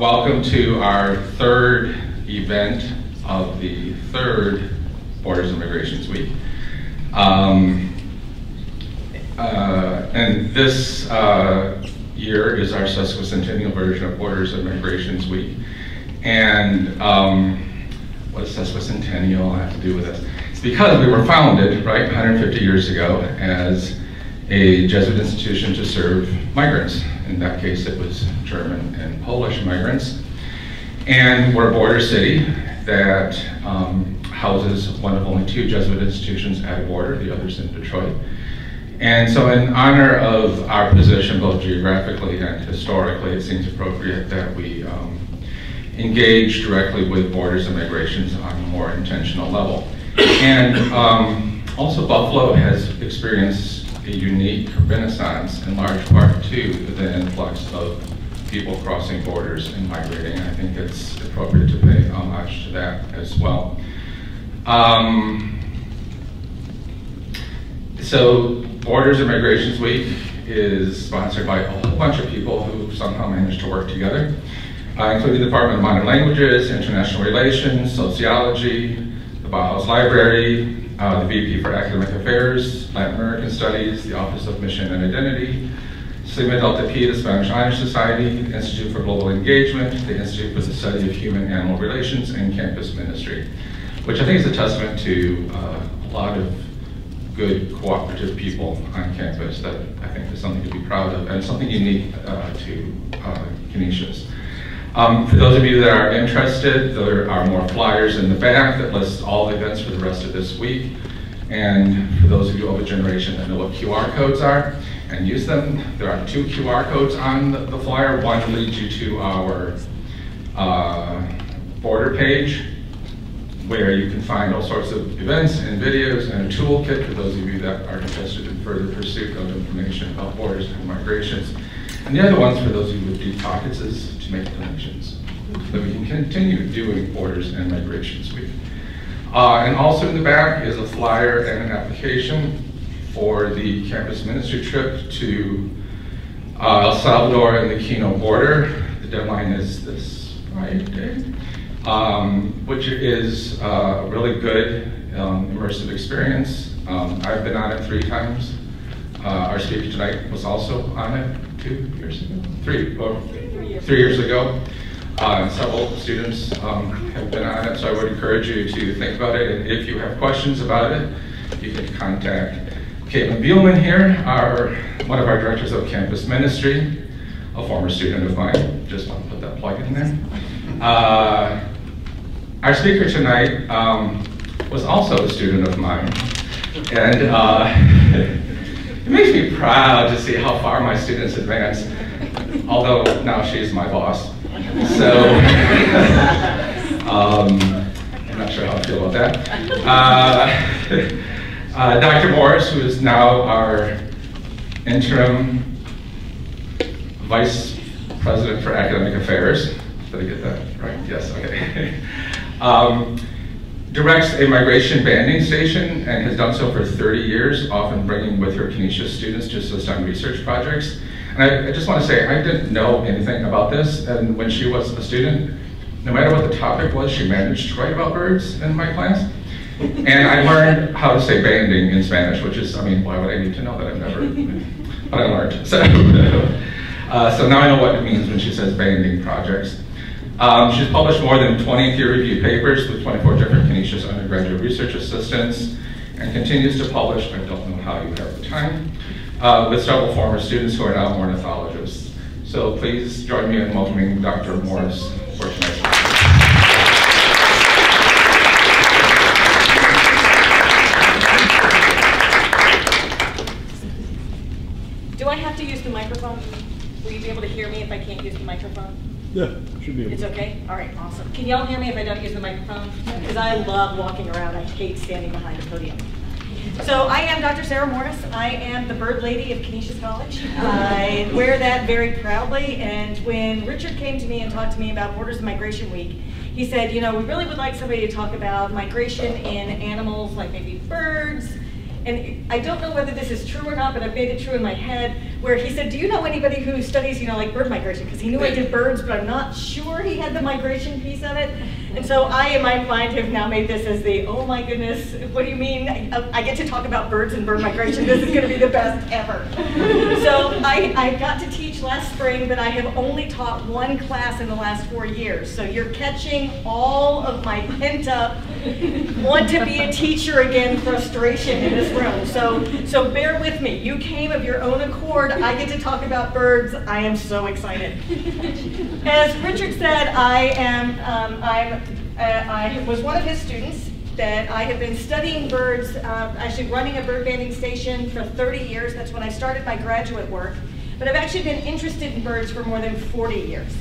Welcome to our third event of the third Borders and Migrations Week. Um, uh, and this uh, year is our sesquicentennial version of Borders and Migrations Week. And um, what does sesquicentennial have to do with this? It's because we were founded, right, 150 years ago as a Jesuit institution to serve migrants. In that case, it was German and Polish migrants. And we're a border city that um, houses one of only two Jesuit institutions at a border, the other's in Detroit. And so in honor of our position, both geographically and historically, it seems appropriate that we um, engage directly with borders and migrations on a more intentional level. And um, also Buffalo has experienced a unique renaissance in large part to the influx of people crossing borders and migrating. I think it's appropriate to pay homage to that as well. Um, so Borders and Migrations Week is sponsored by a whole bunch of people who somehow managed to work together, uh, including the Department of Modern Languages, International Relations, Sociology, the Bouwhuis Library, uh, the VP for Academic Affairs, Latin American Studies, the Office of Mission and Identity, Sigma Delta Pi, the Spanish Irish Society, Institute for Global Engagement, the Institute for the Study of Human-Animal Relations, and Campus Ministry, which I think is a testament to uh, a lot of good cooperative people on campus that I think is something to be proud of and something unique uh, to uh, Canisius. Um, for those of you that are interested, there are more flyers in the back that list all the events for the rest of this week. And for those of you of a generation that know what QR codes are and use them, there are two QR codes on the, the flyer. One leads you to our uh, border page where you can find all sorts of events and videos and a toolkit for those of you that are interested in further pursuit of information about borders and migrations. And the other ones for those of you with deep pockets is to make so that we can continue doing Borders and Migrations Week. Uh, and also in the back is a flyer and an application for the campus ministry trip to uh, El Salvador and the Kino border. The deadline is this Friday, um, which is uh, a really good um, immersive experience. Um, I've been on it three times. Uh, our speaker tonight was also on it two years ago, three, or three years ago. Uh, several students um, have been on it, so I would encourage you to think about it. And if you have questions about it, you can contact Caitlin Bielman here, our, one of our directors of campus ministry, a former student of mine. Just want to put that plug in there. Uh, our speaker tonight um, was also a student of mine. And uh, it makes me proud to see how far my students advance although now she's my boss. So, um, I'm not sure how I feel about that. Uh, uh, Dr. Morris, who is now our interim vice president for academic affairs. Did I get that right? Yes, okay. um, directs a migration banding station and has done so for 30 years, often bringing with her Canisius students to assist on research projects. And I, I just want to say, I didn't know anything about this, and when she was a student, no matter what the topic was, she managed to write about birds in my class. And I learned how to say banding in Spanish, which is, I mean, why would I need to know that? I've never, but I learned. So, uh, so now I know what it means when she says banding projects. Um, she's published more than 20 peer-reviewed papers with 24 different Canisius undergraduate research assistants and continues to publish, I don't know how you have the time, uh, with several former students who are now ornithologists. So please join me in welcoming Dr. Morris for tonight's Do I have to use the microphone? Will you be able to hear me if I can't use the microphone? Yeah, should be able It's okay? All right, awesome. Can y'all hear me if I don't use the microphone? Because I love walking around. I hate standing behind a podium. So I am Dr. Sarah Morris. I am the bird lady of Canisius College. I wear that very proudly. And when Richard came to me and talked to me about Borders of Migration Week, he said, you know, we really would like somebody to talk about migration in animals like maybe birds. And I don't know whether this is true or not, but I've made it true in my head. where he said, do you know anybody who studies, you know, like bird migration? Because he knew I did birds, but I'm not sure he had the migration piece of it. And so I, in my mind, have now made this as the, oh my goodness, what do you mean? I, I get to talk about birds and bird migration. This is going to be the best ever. so I, I got to teach last spring, but I have only taught one class in the last four years. So you're catching all of my pent up, want to be a teacher again frustration in this room. So, so bear with me. You came of your own accord. I get to talk about birds. I am so excited. As Richard said, I am, um, I'm uh, I was one of his students that I have been studying birds, uh, actually running a bird banding station for 30 years. That's when I started my graduate work. But I've actually been interested in birds for more than 40 years.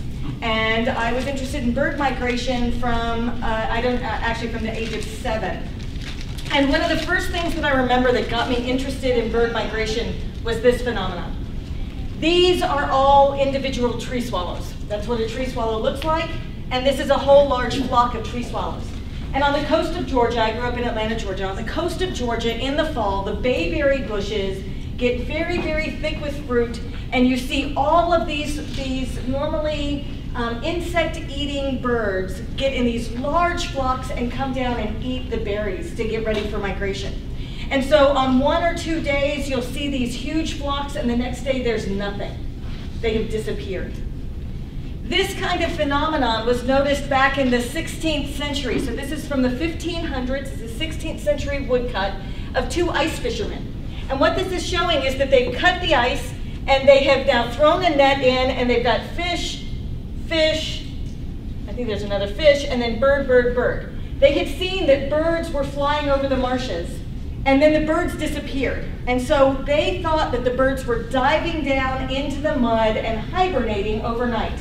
And I was interested in bird migration from, uh, I don't, uh, actually from the age of seven. And one of the first things that I remember that got me interested in bird migration was this phenomenon. These are all individual tree swallows. That's what a tree swallow looks like and this is a whole large flock of tree swallows. And on the coast of Georgia, I grew up in Atlanta, Georgia, on the coast of Georgia in the fall, the bayberry bushes get very, very thick with fruit, and you see all of these, these normally um, insect-eating birds get in these large flocks and come down and eat the berries to get ready for migration. And so on one or two days, you'll see these huge flocks, and the next day there's nothing. They have disappeared. This kind of phenomenon was noticed back in the 16th century. So this is from the 1500s, it's a 16th century woodcut of two ice fishermen. And what this is showing is that they've cut the ice and they have now thrown a net in and they've got fish, fish, I think there's another fish, and then bird, bird, bird. They had seen that birds were flying over the marshes and then the birds disappeared. And so they thought that the birds were diving down into the mud and hibernating overnight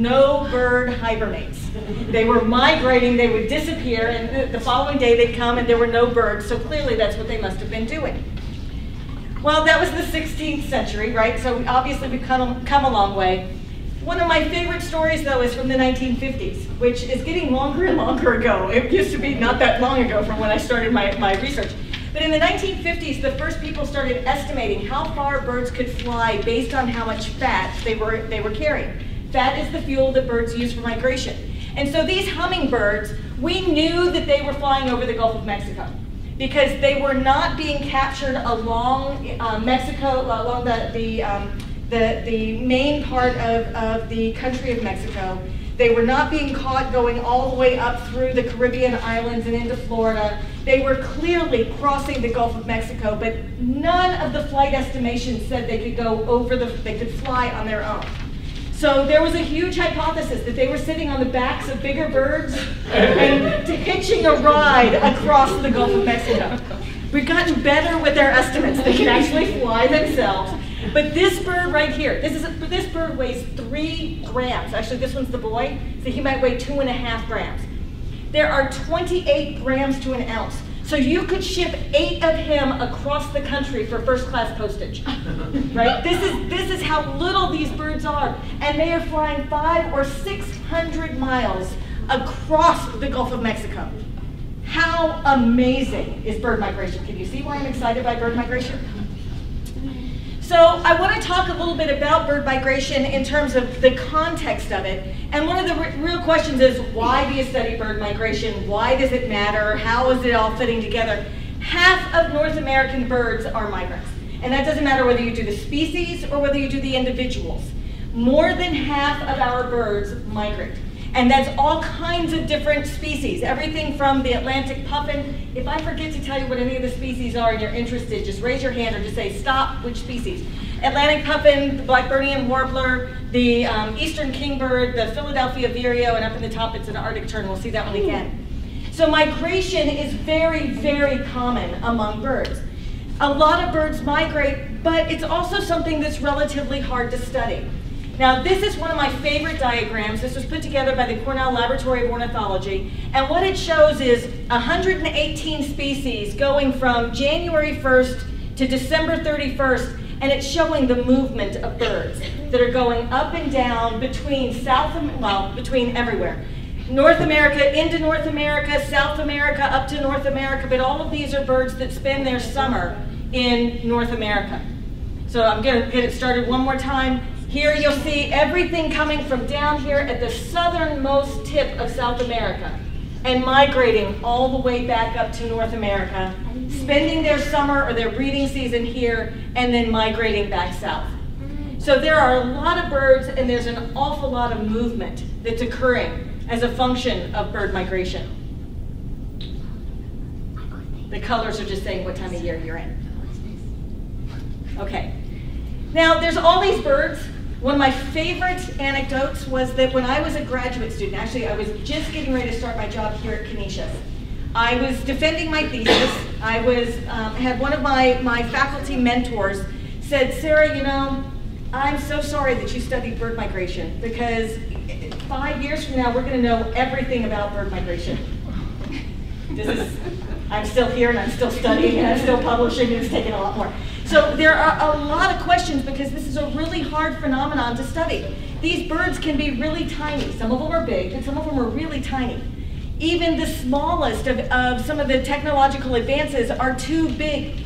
no bird hibernates. They were migrating, they would disappear, and the following day they'd come and there were no birds, so clearly that's what they must have been doing. Well, that was the 16th century, right? So obviously we've come, come a long way. One of my favorite stories, though, is from the 1950s, which is getting longer and longer ago. It used to be not that long ago from when I started my, my research. But in the 1950s, the first people started estimating how far birds could fly based on how much fat they were, they were carrying. Fat is the fuel that birds use for migration. And so these hummingbirds, we knew that they were flying over the Gulf of Mexico because they were not being captured along uh, Mexico, along the, the, um, the, the main part of, of the country of Mexico. They were not being caught going all the way up through the Caribbean islands and into Florida. They were clearly crossing the Gulf of Mexico, but none of the flight estimations said they could go over the, they could fly on their own. So there was a huge hypothesis that they were sitting on the backs of bigger birds and hitching a ride across the Gulf of Mexico. We've gotten better with our estimates. They can actually fly themselves. But this bird right here, this is a, this bird weighs three grams. Actually, this one's the boy, so he might weigh two and a half grams. There are 28 grams to an ounce. So you could ship eight of him across the country for first class postage, right? This is, this is how little these birds are. And they are flying five or 600 miles across the Gulf of Mexico. How amazing is bird migration? Can you see why I'm excited by bird migration? So I want to talk a little bit about bird migration in terms of the context of it. And one of the re real questions is, why do you study bird migration? Why does it matter? How is it all fitting together? Half of North American birds are migrants. And that doesn't matter whether you do the species or whether you do the individuals. More than half of our birds migrate. And that's all kinds of different species. Everything from the Atlantic puffin. If I forget to tell you what any of the species are and you're interested, just raise your hand or just say, stop, which species? Atlantic puffin, the Blackburnian warbler, the um, eastern kingbird, the Philadelphia vireo, and up in the top it's an Arctic tern. We'll see that one again. So migration is very, very common among birds. A lot of birds migrate, but it's also something that's relatively hard to study. Now, this is one of my favorite diagrams. This was put together by the Cornell Laboratory of Ornithology. And what it shows is 118 species going from January 1st to December 31st. And it's showing the movement of birds that are going up and down between South, well, between everywhere. North America into North America, South America up to North America, but all of these are birds that spend their summer in North America. So I'm gonna get it started one more time. Here you'll see everything coming from down here at the southernmost tip of South America and migrating all the way back up to North America, spending their summer or their breeding season here, and then migrating back south. So there are a lot of birds and there's an awful lot of movement that's occurring as a function of bird migration. The colors are just saying what time of year you're in. Okay. Now, there's all these birds. One of my favorite anecdotes was that when I was a graduate student, actually, I was just getting ready to start my job here at Canisius. I was defending my thesis. I was um, had one of my, my faculty mentors said, Sarah, you know, I'm so sorry that you studied bird migration because five years from now, we're going to know everything about bird migration. This is, I'm still here and I'm still studying and I'm still publishing and it's taking a lot more. So there are a lot of questions because this is a really hard phenomenon to study. These birds can be really tiny. Some of them are big and some of them are really tiny. Even the smallest of, of some of the technological advances are too big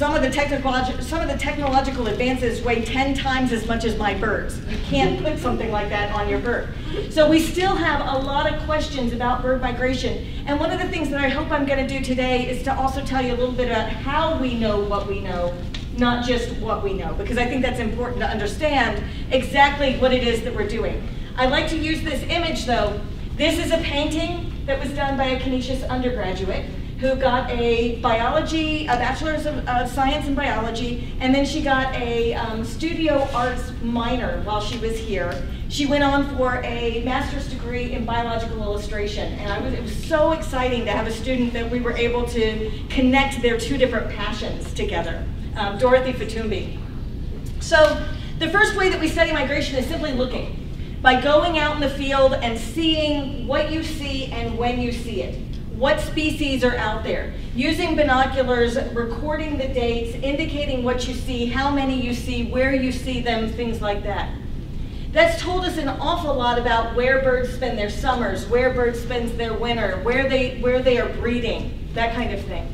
some of the technological some of the technological advances weigh 10 times as much as my birds. You can't put something like that on your bird. So we still have a lot of questions about bird migration. And one of the things that I hope I'm going to do today is to also tell you a little bit about how we know what we know, not just what we know, because I think that's important to understand exactly what it is that we're doing. I like to use this image though. This is a painting that was done by a Canisius undergraduate who got a biology, a bachelor's of science in biology, and then she got a um, studio arts minor while she was here. She went on for a master's degree in biological illustration, and I was, it was so exciting to have a student that we were able to connect their two different passions together. Um, Dorothy Fatumbi. So the first way that we study migration is simply looking. By going out in the field and seeing what you see and when you see it what species are out there. Using binoculars, recording the dates, indicating what you see, how many you see, where you see them, things like that. That's told us an awful lot about where birds spend their summers, where birds spend their winter, where they, where they are breeding, that kind of thing.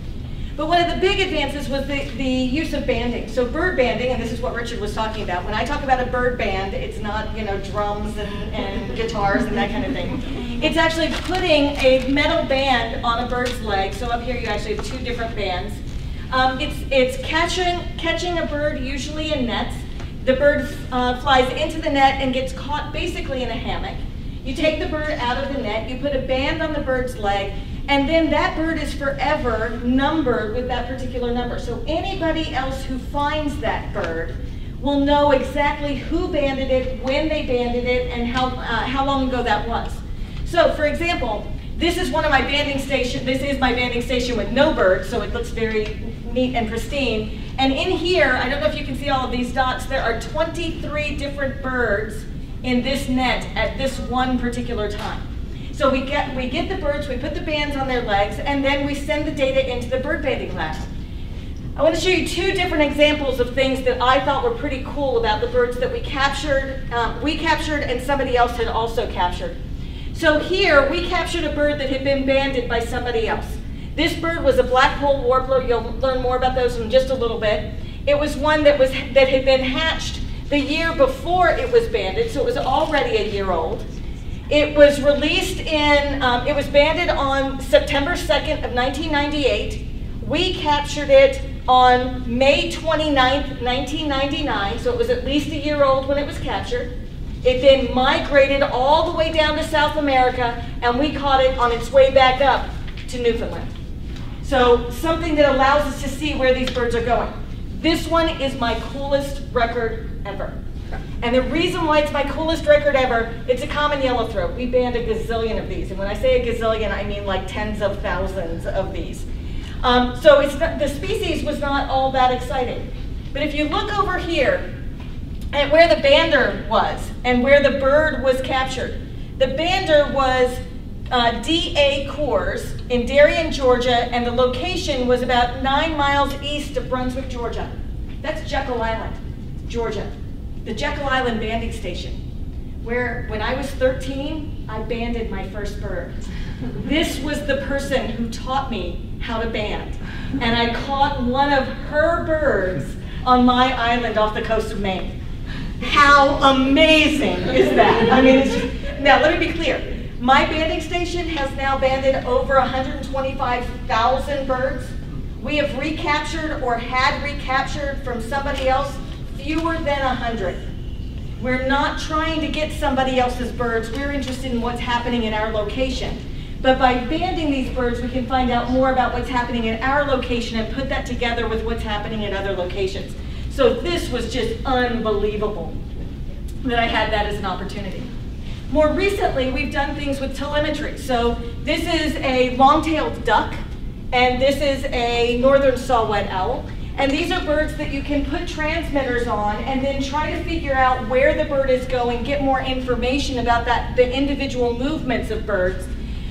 But one of the big advances was the, the use of banding. So bird banding, and this is what Richard was talking about. When I talk about a bird band, it's not you know drums and, and guitars and that kind of thing. It's actually putting a metal band on a bird's leg. So up here you actually have two different bands. Um, it's it's catching catching a bird usually in nets. The bird uh, flies into the net and gets caught basically in a hammock. You take the bird out of the net, you put a band on the bird's leg, and then that bird is forever numbered with that particular number. So anybody else who finds that bird will know exactly who banded it, when they banded it, and how, uh, how long ago that was. So for example, this is one of my banding station, this is my banding station with no birds, so it looks very neat and pristine. And in here, I don't know if you can see all of these dots, there are 23 different birds in this net at this one particular time. So we get, we get the birds, we put the bands on their legs, and then we send the data into the bird banding lab. I want to show you two different examples of things that I thought were pretty cool about the birds that we captured, um, we captured and somebody else had also captured. So here, we captured a bird that had been banded by somebody else. This bird was a blackpoll warbler. You'll learn more about those in just a little bit. It was one that, was, that had been hatched the year before it was banded, so it was already a year old. It was released in, um, it was banded on September 2nd of 1998. We captured it on May 29th, 1999, so it was at least a year old when it was captured. It then migrated all the way down to South America, and we caught it on its way back up to Newfoundland. So something that allows us to see where these birds are going. This one is my coolest record ever. And the reason why it's my coolest record ever, it's a common yellowthroat. We banned a gazillion of these. And when I say a gazillion, I mean like tens of thousands of these. Um, so not, the species was not all that exciting. But if you look over here at where the bander was and where the bird was captured, the bander was uh, D.A. Cohrs in Darien, Georgia, and the location was about nine miles east of Brunswick, Georgia. That's Jekyll Island, Georgia the Jekyll Island banding station, where when I was 13, I banded my first bird. This was the person who taught me how to band. And I caught one of her birds on my island off the coast of Maine. How amazing is that? I mean, just, now let me be clear. My banding station has now banded over 125,000 birds. We have recaptured or had recaptured from somebody else fewer than 100. We're not trying to get somebody else's birds. We're interested in what's happening in our location. But by banding these birds, we can find out more about what's happening in our location and put that together with what's happening in other locations. So this was just unbelievable that I had that as an opportunity. More recently, we've done things with telemetry. So this is a long-tailed duck, and this is a northern saw-whet owl. And these are birds that you can put transmitters on and then try to figure out where the bird is going, get more information about that, the individual movements of birds.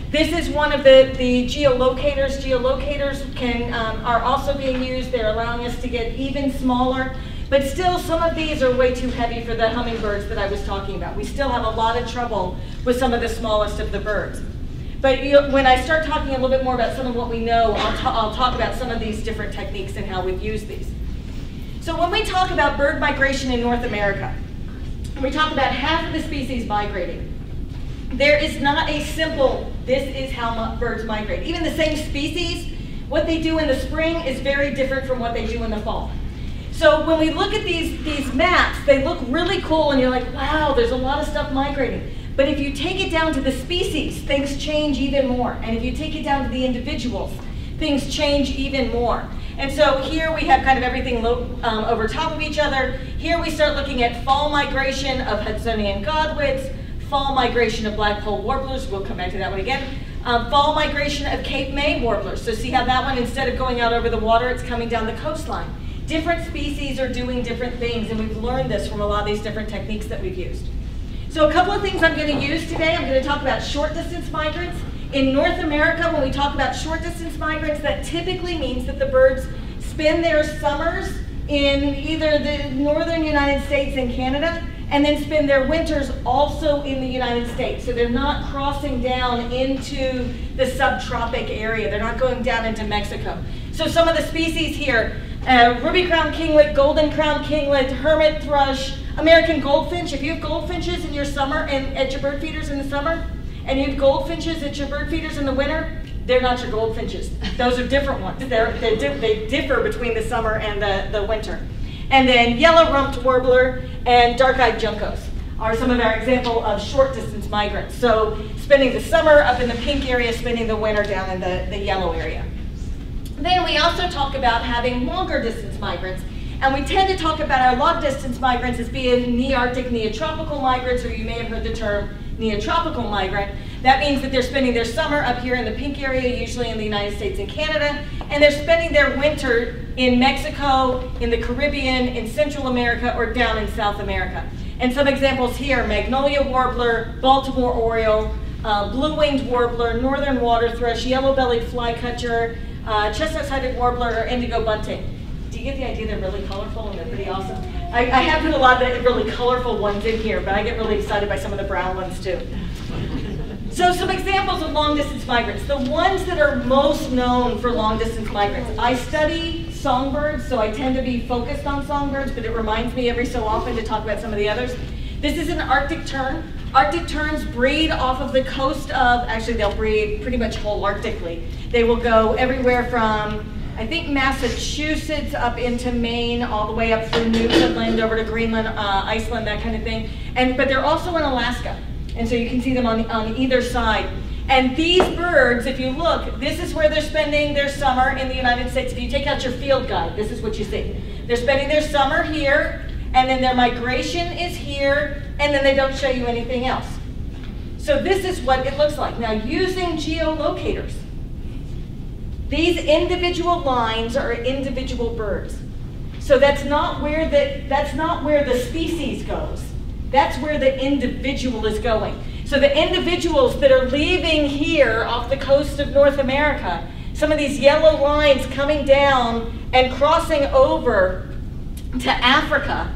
This is one of the, the geolocators. Geolocators can, um, are also being used. They're allowing us to get even smaller. But still, some of these are way too heavy for the hummingbirds that I was talking about. We still have a lot of trouble with some of the smallest of the birds. But you, when I start talking a little bit more about some of what we know, I'll, ta I'll talk about some of these different techniques and how we've used these. So when we talk about bird migration in North America, we talk about half of the species migrating. There is not a simple, this is how birds migrate. Even the same species, what they do in the spring is very different from what they do in the fall. So when we look at these, these maps, they look really cool and you're like, wow, there's a lot of stuff migrating. But if you take it down to the species, things change even more. And if you take it down to the individuals, things change even more. And so here we have kind of everything um, over top of each other. Here we start looking at fall migration of Hudsonian godwits, fall migration of blackpoll warblers, we'll come back to that one again, um, fall migration of Cape May warblers. So see how that one, instead of going out over the water, it's coming down the coastline. Different species are doing different things, and we've learned this from a lot of these different techniques that we've used. So a couple of things I'm going to use today. I'm going to talk about short distance migrants. In North America, when we talk about short distance migrants, that typically means that the birds spend their summers in either the northern United States and Canada, and then spend their winters also in the United States. So they're not crossing down into the subtropic area. They're not going down into Mexico. So some of the species here, uh, ruby crown kinglet, golden crown kinglet, hermit thrush, American goldfinch, if you have goldfinches in your summer and at your bird feeders in the summer, and you have goldfinches at your bird feeders in the winter, they're not your goldfinches. Those are different ones. They're, they, they differ between the summer and the, the winter. And then yellow-rumped warbler and dark-eyed juncos are some of our example of short-distance migrants. So spending the summer up in the pink area, spending the winter down in the, the yellow area. Then we also talk about having longer distance migrants and we tend to talk about our long distance migrants as being Nearctic neotropical migrants, or you may have heard the term neotropical migrant. That means that they're spending their summer up here in the pink area, usually in the United States and Canada, and they're spending their winter in Mexico, in the Caribbean, in Central America, or down in South America. And some examples here, magnolia warbler, Baltimore oriole, uh, blue-winged warbler, northern water thrush, yellow-bellied flycatcher, uh, chestnut-sided warbler, or indigo bunting get the idea they're really colorful and they're pretty awesome? I, I have put a lot of really colorful ones in here, but I get really excited by some of the brown ones too. So some examples of long distance migrants. The ones that are most known for long distance migrants. I study songbirds, so I tend to be focused on songbirds, but it reminds me every so often to talk about some of the others. This is an Arctic tern. Arctic terns breed off of the coast of, actually they'll breed pretty much holarctically. They will go everywhere from I think Massachusetts up into Maine, all the way up through Newfoundland, over to Greenland, uh, Iceland, that kind of thing. And But they're also in Alaska. And so you can see them on, on either side. And these birds, if you look, this is where they're spending their summer in the United States. If you take out your field guide, this is what you see. They're spending their summer here, and then their migration is here, and then they don't show you anything else. So this is what it looks like. Now, using geolocators, these individual lines are individual birds. So that's not where the, that's not where the species goes. That's where the individual is going. So the individuals that are leaving here off the coast of North America, some of these yellow lines coming down and crossing over to Africa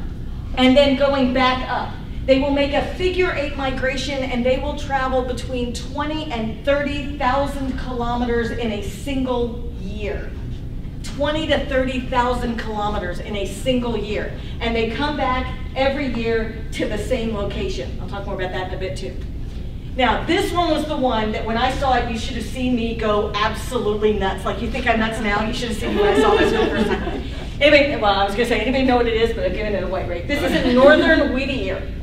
and then going back up. They will make a figure eight migration and they will travel between 20 and 30,000 kilometers in a single year. 20 to 30,000 kilometers in a single year. And they come back every year to the same location. I'll talk more about that in a bit too. Now, this one was the one that when I saw it, you should have seen me go absolutely nuts. Like, you think I'm nuts now? You should have seen me when I saw this for the first time. Well, I was going to say, anybody know what it is, but I'm giving it away, right? This is a northern wheatear.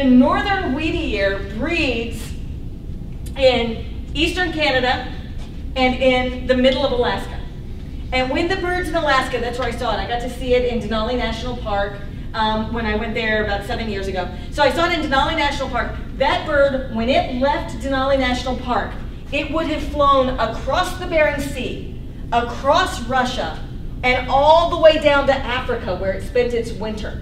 The northern wheatear breeds in eastern Canada and in the middle of Alaska. And when the birds in Alaska, that's where I saw it. I got to see it in Denali National Park um, when I went there about seven years ago. So I saw it in Denali National Park. That bird, when it left Denali National Park, it would have flown across the Bering Sea, across Russia, and all the way down to Africa where it spent its winter.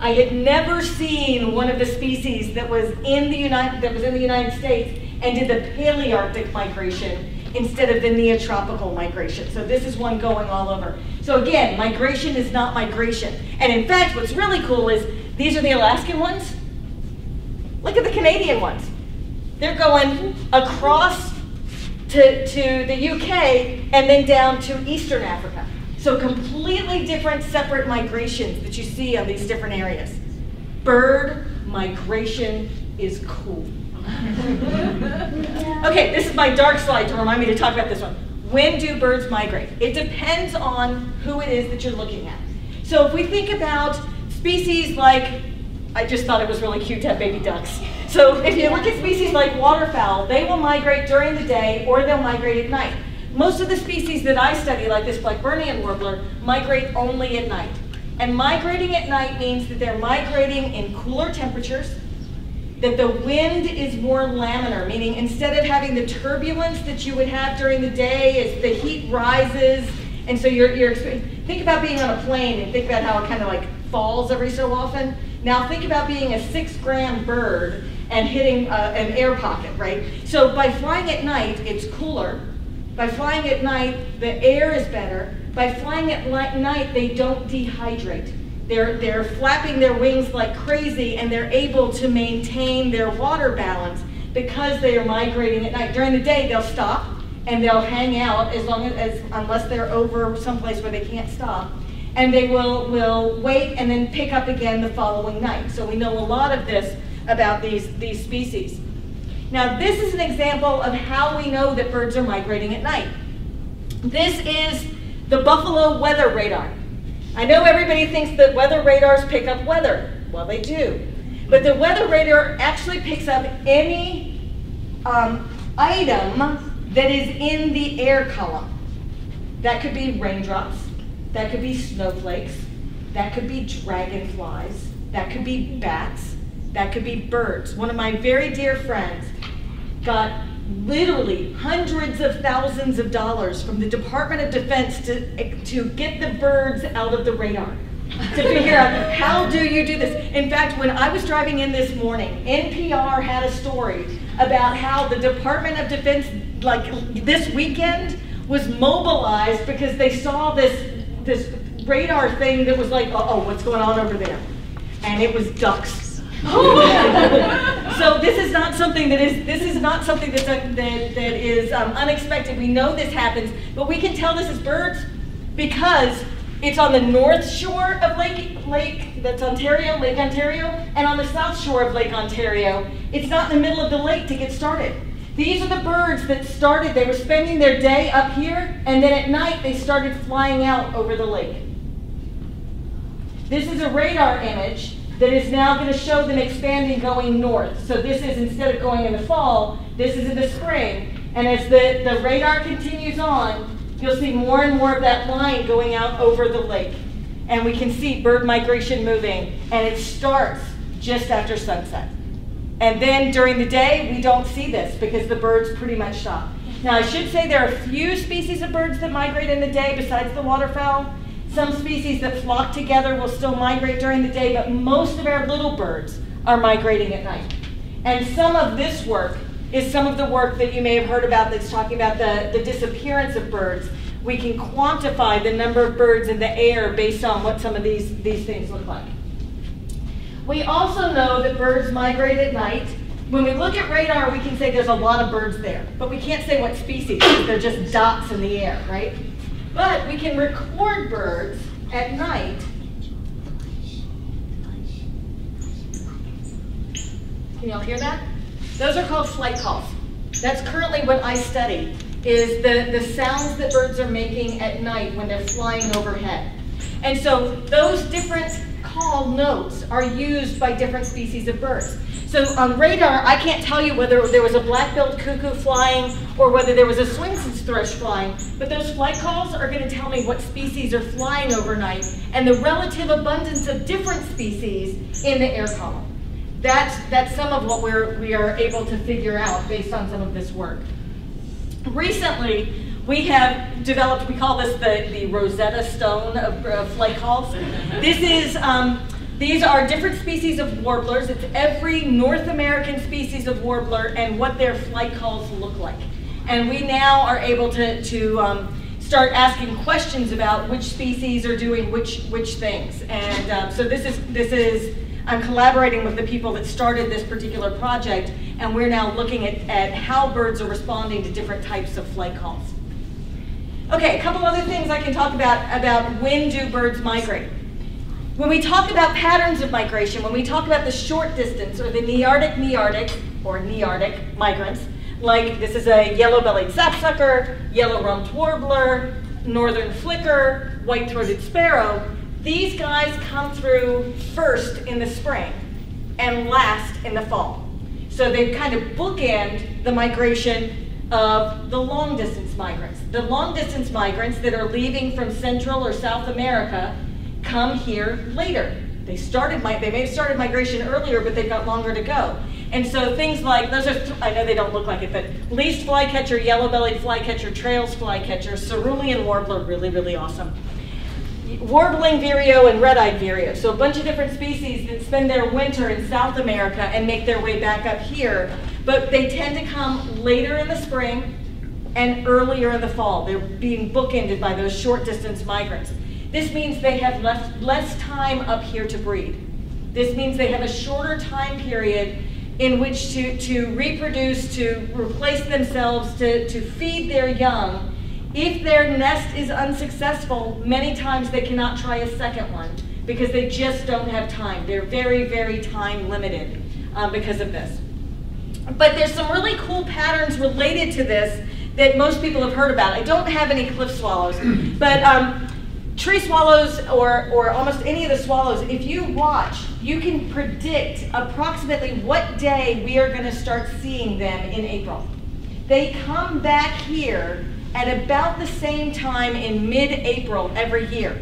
I had never seen one of the species that was in the United that was in the United States and did the Palearctic migration instead of the neotropical migration. So this is one going all over. So again, migration is not migration. And in fact, what's really cool is these are the Alaskan ones. Look at the Canadian ones. They're going across to, to the UK and then down to Eastern Africa. So completely different separate migrations that you see on these different areas. Bird migration is cool. okay, this is my dark slide to remind me to talk about this one. When do birds migrate? It depends on who it is that you're looking at. So if we think about species like, I just thought it was really cute to have baby ducks. So if you look at species like waterfowl, they will migrate during the day or they'll migrate at night. Most of the species that I study, like this Blackburnian warbler, migrate only at night. And migrating at night means that they're migrating in cooler temperatures, that the wind is more laminar, meaning instead of having the turbulence that you would have during the day as the heat rises, and so you're, you're think about being on a plane and think about how it kind of like falls every so often. Now think about being a six gram bird and hitting uh, an air pocket, right? So by flying at night, it's cooler. By flying at night, the air is better. By flying at night, they don't dehydrate. They're, they're flapping their wings like crazy and they're able to maintain their water balance because they are migrating at night. During the day, they'll stop and they'll hang out as long as, unless they're over someplace where they can't stop. And they will, will wait and then pick up again the following night. So we know a lot of this about these, these species. Now this is an example of how we know that birds are migrating at night. This is the Buffalo weather radar. I know everybody thinks that weather radars pick up weather. Well, they do. But the weather radar actually picks up any um, item that is in the air column. That could be raindrops, that could be snowflakes, that could be dragonflies, that could be bats, that could be birds. One of my very dear friends got literally hundreds of thousands of dollars from the Department of Defense to, to get the birds out of the radar. to figure out how do you do this. In fact, when I was driving in this morning, NPR had a story about how the Department of Defense, like this weekend, was mobilized because they saw this, this radar thing that was like, uh oh, what's going on over there? And it was ducks so this is not something that is this is not something that's that that is um, unexpected. We know this happens, but we can tell this is birds because it's on the north shore of Lake Lake that's Ontario, Lake Ontario, and on the south shore of Lake Ontario. It's not in the middle of the lake to get started. These are the birds that started. They were spending their day up here, and then at night they started flying out over the lake. This is a radar image that is now going to show them expanding going north. So this is instead of going in the fall, this is in the spring. And as the, the radar continues on, you'll see more and more of that line going out over the lake. And we can see bird migration moving. And it starts just after sunset. And then during the day, we don't see this because the birds pretty much stop. Now, I should say there are a few species of birds that migrate in the day besides the waterfowl. Some species that flock together will still migrate during the day, but most of our little birds are migrating at night. And some of this work is some of the work that you may have heard about that's talking about the, the disappearance of birds. We can quantify the number of birds in the air based on what some of these, these things look like. We also know that birds migrate at night. When we look at radar, we can say there's a lot of birds there, but we can't say what species. They're just dots in the air, right? But we can record birds at night. Can y'all hear that? Those are called flight calls. That's currently what I study, is the, the sounds that birds are making at night when they're flying overhead. And so those different call notes are used by different species of birds. So on radar, I can't tell you whether there was a black-billed cuckoo flying or whether there was a Swainson's thrush flying, but those flight calls are going to tell me what species are flying overnight and the relative abundance of different species in the air column. That's, that's some of what we're, we are able to figure out based on some of this work. Recently, we have developed, we call this the, the Rosetta Stone of, of flight calls. This is, um, these are different species of warblers. It's every North American species of warbler and what their flight calls look like. And we now are able to, to um, start asking questions about which species are doing which, which things. And um, so this is, this is, I'm collaborating with the people that started this particular project, and we're now looking at, at how birds are responding to different types of flight calls. Okay, a couple other things I can talk about, about when do birds migrate. When we talk about patterns of migration, when we talk about the short distance or the Nearctic Nearctic or Nearctic migrants, like this is a yellow-bellied sapsucker, yellow-rumped warbler, northern flicker, white-throated sparrow, these guys come through first in the spring and last in the fall. So they kind of bookend the migration of the long distance migrants. The long distance migrants that are leaving from Central or South America come here later. They started, they may have started migration earlier, but they've got longer to go. And so things like, those are, I know they don't look like it, but least flycatcher, yellow-bellied flycatcher, Traill's flycatcher, cerulean warbler, really, really awesome. Warbling vireo and red-eyed vireo. So a bunch of different species that spend their winter in South America and make their way back up here but they tend to come later in the spring and earlier in the fall. They're being bookended by those short distance migrants. This means they have less, less time up here to breed. This means they have a shorter time period in which to, to reproduce, to replace themselves, to, to feed their young. If their nest is unsuccessful, many times they cannot try a second one because they just don't have time. They're very, very time limited um, because of this. But there's some really cool patterns related to this that most people have heard about. I don't have any cliff swallows, but um, tree swallows or, or almost any of the swallows, if you watch, you can predict approximately what day we are going to start seeing them in April. They come back here at about the same time in mid-April every year.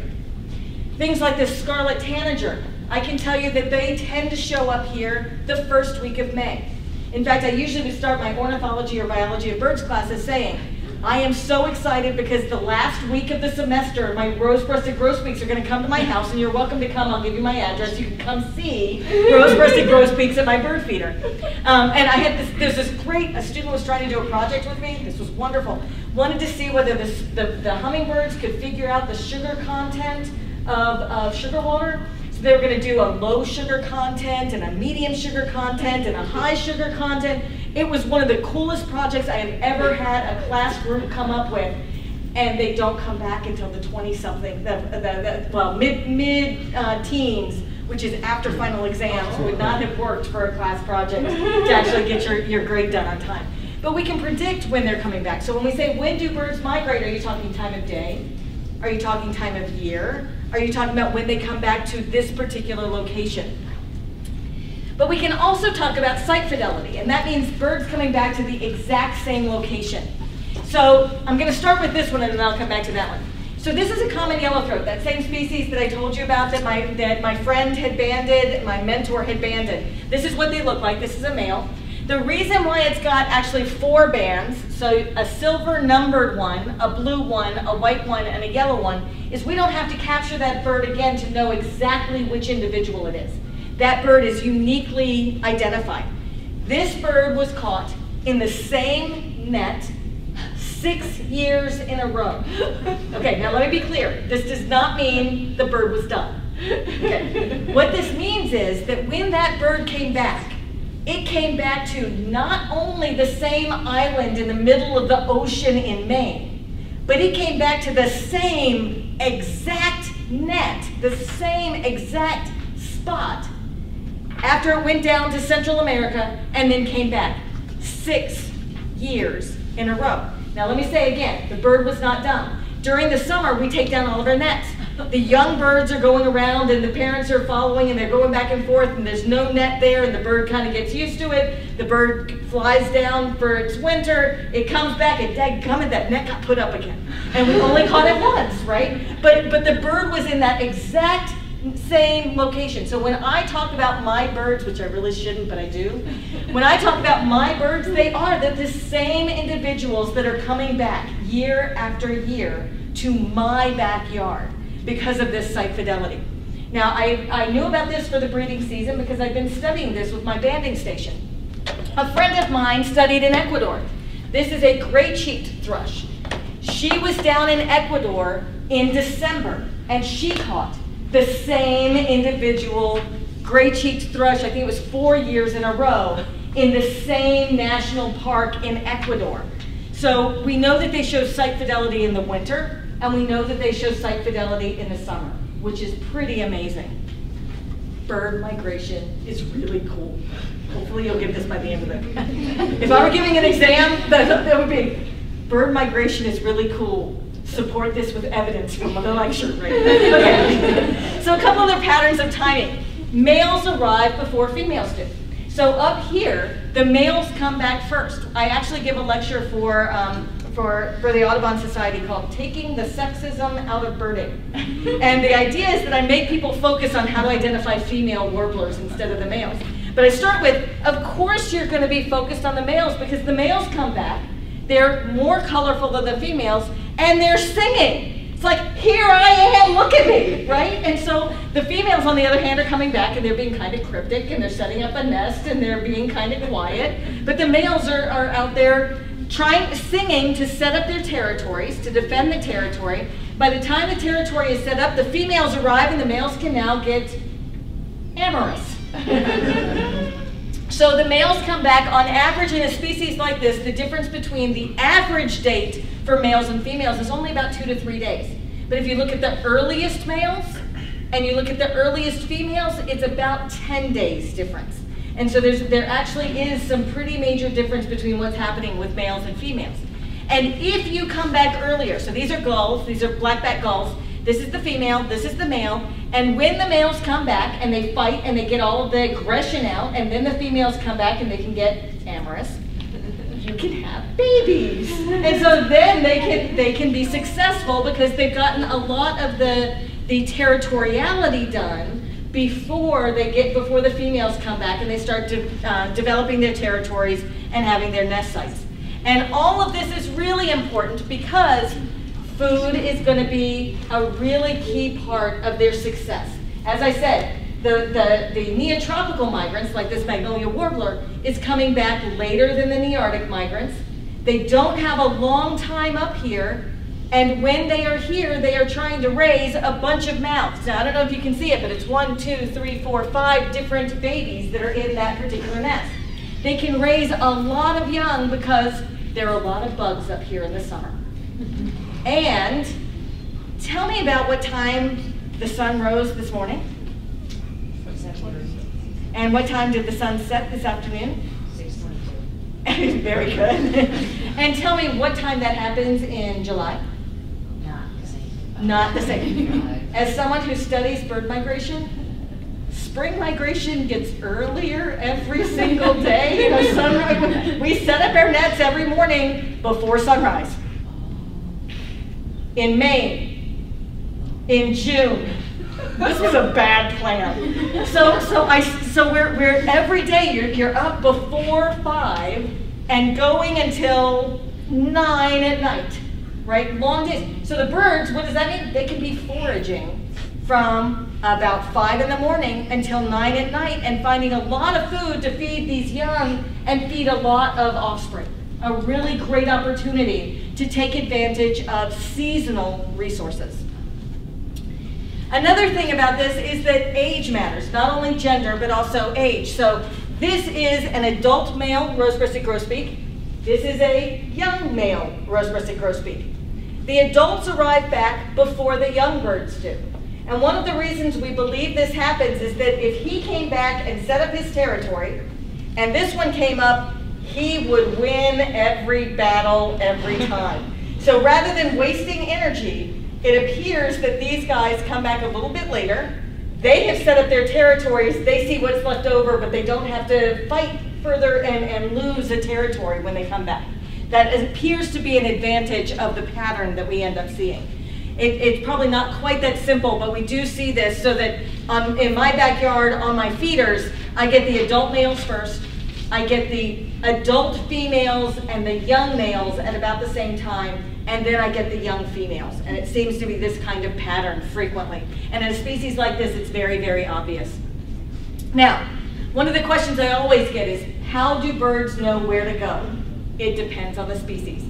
Things like the scarlet tanager, I can tell you that they tend to show up here the first week of May. In fact, I usually would start my ornithology or biology of birds classes saying, I am so excited because the last week of the semester, my rose-breasted grosbeaks are going to come to my house, and you're welcome to come. I'll give you my address. You can come see rose-breasted grosbeaks at my bird feeder. Um, and I had this, there's this great, a student was trying to do a project with me. This was wonderful. Wanted to see whether this, the, the hummingbirds could figure out the sugar content of, of sugar water. So they were going to do a low sugar content and a medium sugar content and a high sugar content. It was one of the coolest projects I have ever had a classroom come up with. And they don't come back until the 20 something, the, the, the, well, mid, mid uh, teens, which is after final exams, would not have worked for a class project to actually get your, your grade done on time. But we can predict when they're coming back. So when we say, when do birds migrate, are you talking time of day? Are you talking time of year? Are you talking about when they come back to this particular location? But we can also talk about site fidelity, and that means birds coming back to the exact same location. So I'm going to start with this one, and then I'll come back to that one. So this is a common yellowthroat, that same species that I told you about that my, that my friend had banded, my mentor had banded. This is what they look like. This is a male. The reason why it's got actually four bands, so a silver numbered one, a blue one, a white one, and a yellow one, is we don't have to capture that bird again to know exactly which individual it is. That bird is uniquely identified. This bird was caught in the same net six years in a row. Okay, now let me be clear. This does not mean the bird was done. Okay. What this means is that when that bird came back, it came back to not only the same island in the middle of the ocean in Maine, but it came back to the same exact net, the same exact spot after it went down to Central America and then came back. Six years in a row. Now let me say again, the bird was not dumb. During the summer, we take down all of our nets. The young birds are going around and the parents are following and they're going back and forth and there's no net there and the bird kind of gets used to it. The bird flies down for its winter. It comes back and dadgummit, that net got put up again. And we only caught it once, right? But, but the bird was in that exact same location. So when I talk about my birds, which I really shouldn't, but I do, when I talk about my birds, they are the, same individuals that are coming back year after year to my backyard because of this site fidelity. Now, I, I knew about this for the breeding season because I've been studying this with my banding station. A friend of mine studied in Ecuador. This is a gray-cheeked thrush. She was down in Ecuador in December, and she caught the same individual gray-cheeked thrush, I think it was four years in a row, in the same national park in Ecuador. So we know that they show site fidelity in the winter, and we know that they show site fidelity in the summer, which is pretty amazing. Bird migration is really cool. Hopefully you'll get this by the end of it. if I were giving an exam, that, that would be, bird migration is really cool. Support this with evidence from the lecture, right? okay. So a couple other patterns of timing. Males arrive before females do. So up here, the males come back first. I actually give a lecture for um, for, for the Audubon Society called Taking the Sexism Out of Birding. and the idea is that I make people focus on how to identify female warblers instead of the males. But I start with, of course you're going to be focused on the males because the males come back, they're more colorful than the females, and they're singing. It's like, here I am, look at me, right? And so the females, on the other hand, are coming back and they're being kind of cryptic and they're setting up a nest and they're being kind of quiet. But the males are, are out there trying, singing to set up their territories, to defend the territory. By the time the territory is set up, the females arrive and the males can now get amorous. so the males come back, on average in a species like this, the difference between the average date for males and females is only about two to three days. But if you look at the earliest males and you look at the earliest females, it's about 10 days difference. And so there's, there actually is some pretty major difference between what's happening with males and females. And if you come back earlier, so these are gulls, these are black-backed gulls, this is the female, this is the male, and when the males come back and they fight and they get all of the aggression out, and then the females come back and they can get amorous, you can have babies. And so then they can, they can be successful because they've gotten a lot of the, the territoriality done before they get before the females come back and they start uh, developing their territories and having their nest sites. And all of this is really important because food is going to be a really key part of their success. As I said, the, the, the neotropical migrants, like this magnolia warbler, is coming back later than the nearctic migrants. They don't have a long time up here and when they are here, they are trying to raise a bunch of mouths. Now, I don't know if you can see it, but it's one, two, three, four, five different babies that are in that particular nest. They can raise a lot of young because there are a lot of bugs up here in the summer. And tell me about what time the sun rose this morning. And what time did the sun set this afternoon? Very good. and tell me what time that happens in July. Not the same. Not the same. As someone who studies bird migration, spring migration gets earlier every single day. You know, sunrise, we set up our nets every morning before sunrise. In May, in June. This was a bad plan. So, so I, so we're, we're every day you're, you're up before five and going until nine at night right? Long days. So the birds, what does that mean? They can be foraging from about 5 in the morning until 9 at night and finding a lot of food to feed these young and feed a lot of offspring. A really great opportunity to take advantage of seasonal resources. Another thing about this is that age matters, not only gender, but also age. So this is an adult male rose-breasted grosbeak. This is a young male rose-breasted grosbeak. the adults arrive back before the young birds do. And one of the reasons we believe this happens is that if he came back and set up his territory, and this one came up, he would win every battle every time. So rather than wasting energy, it appears that these guys come back a little bit later. They have set up their territories, they see what's left over, but they don't have to fight further and, and lose a territory when they come back. That appears to be an advantage of the pattern that we end up seeing. It, it's probably not quite that simple, but we do see this so that um, in my backyard on my feeders, I get the adult males first, I get the adult females and the young males at about the same time, and then I get the young females. And it seems to be this kind of pattern frequently. And in a species like this, it's very, very obvious. Now, one of the questions I always get is, how do birds know where to go? It depends on the species.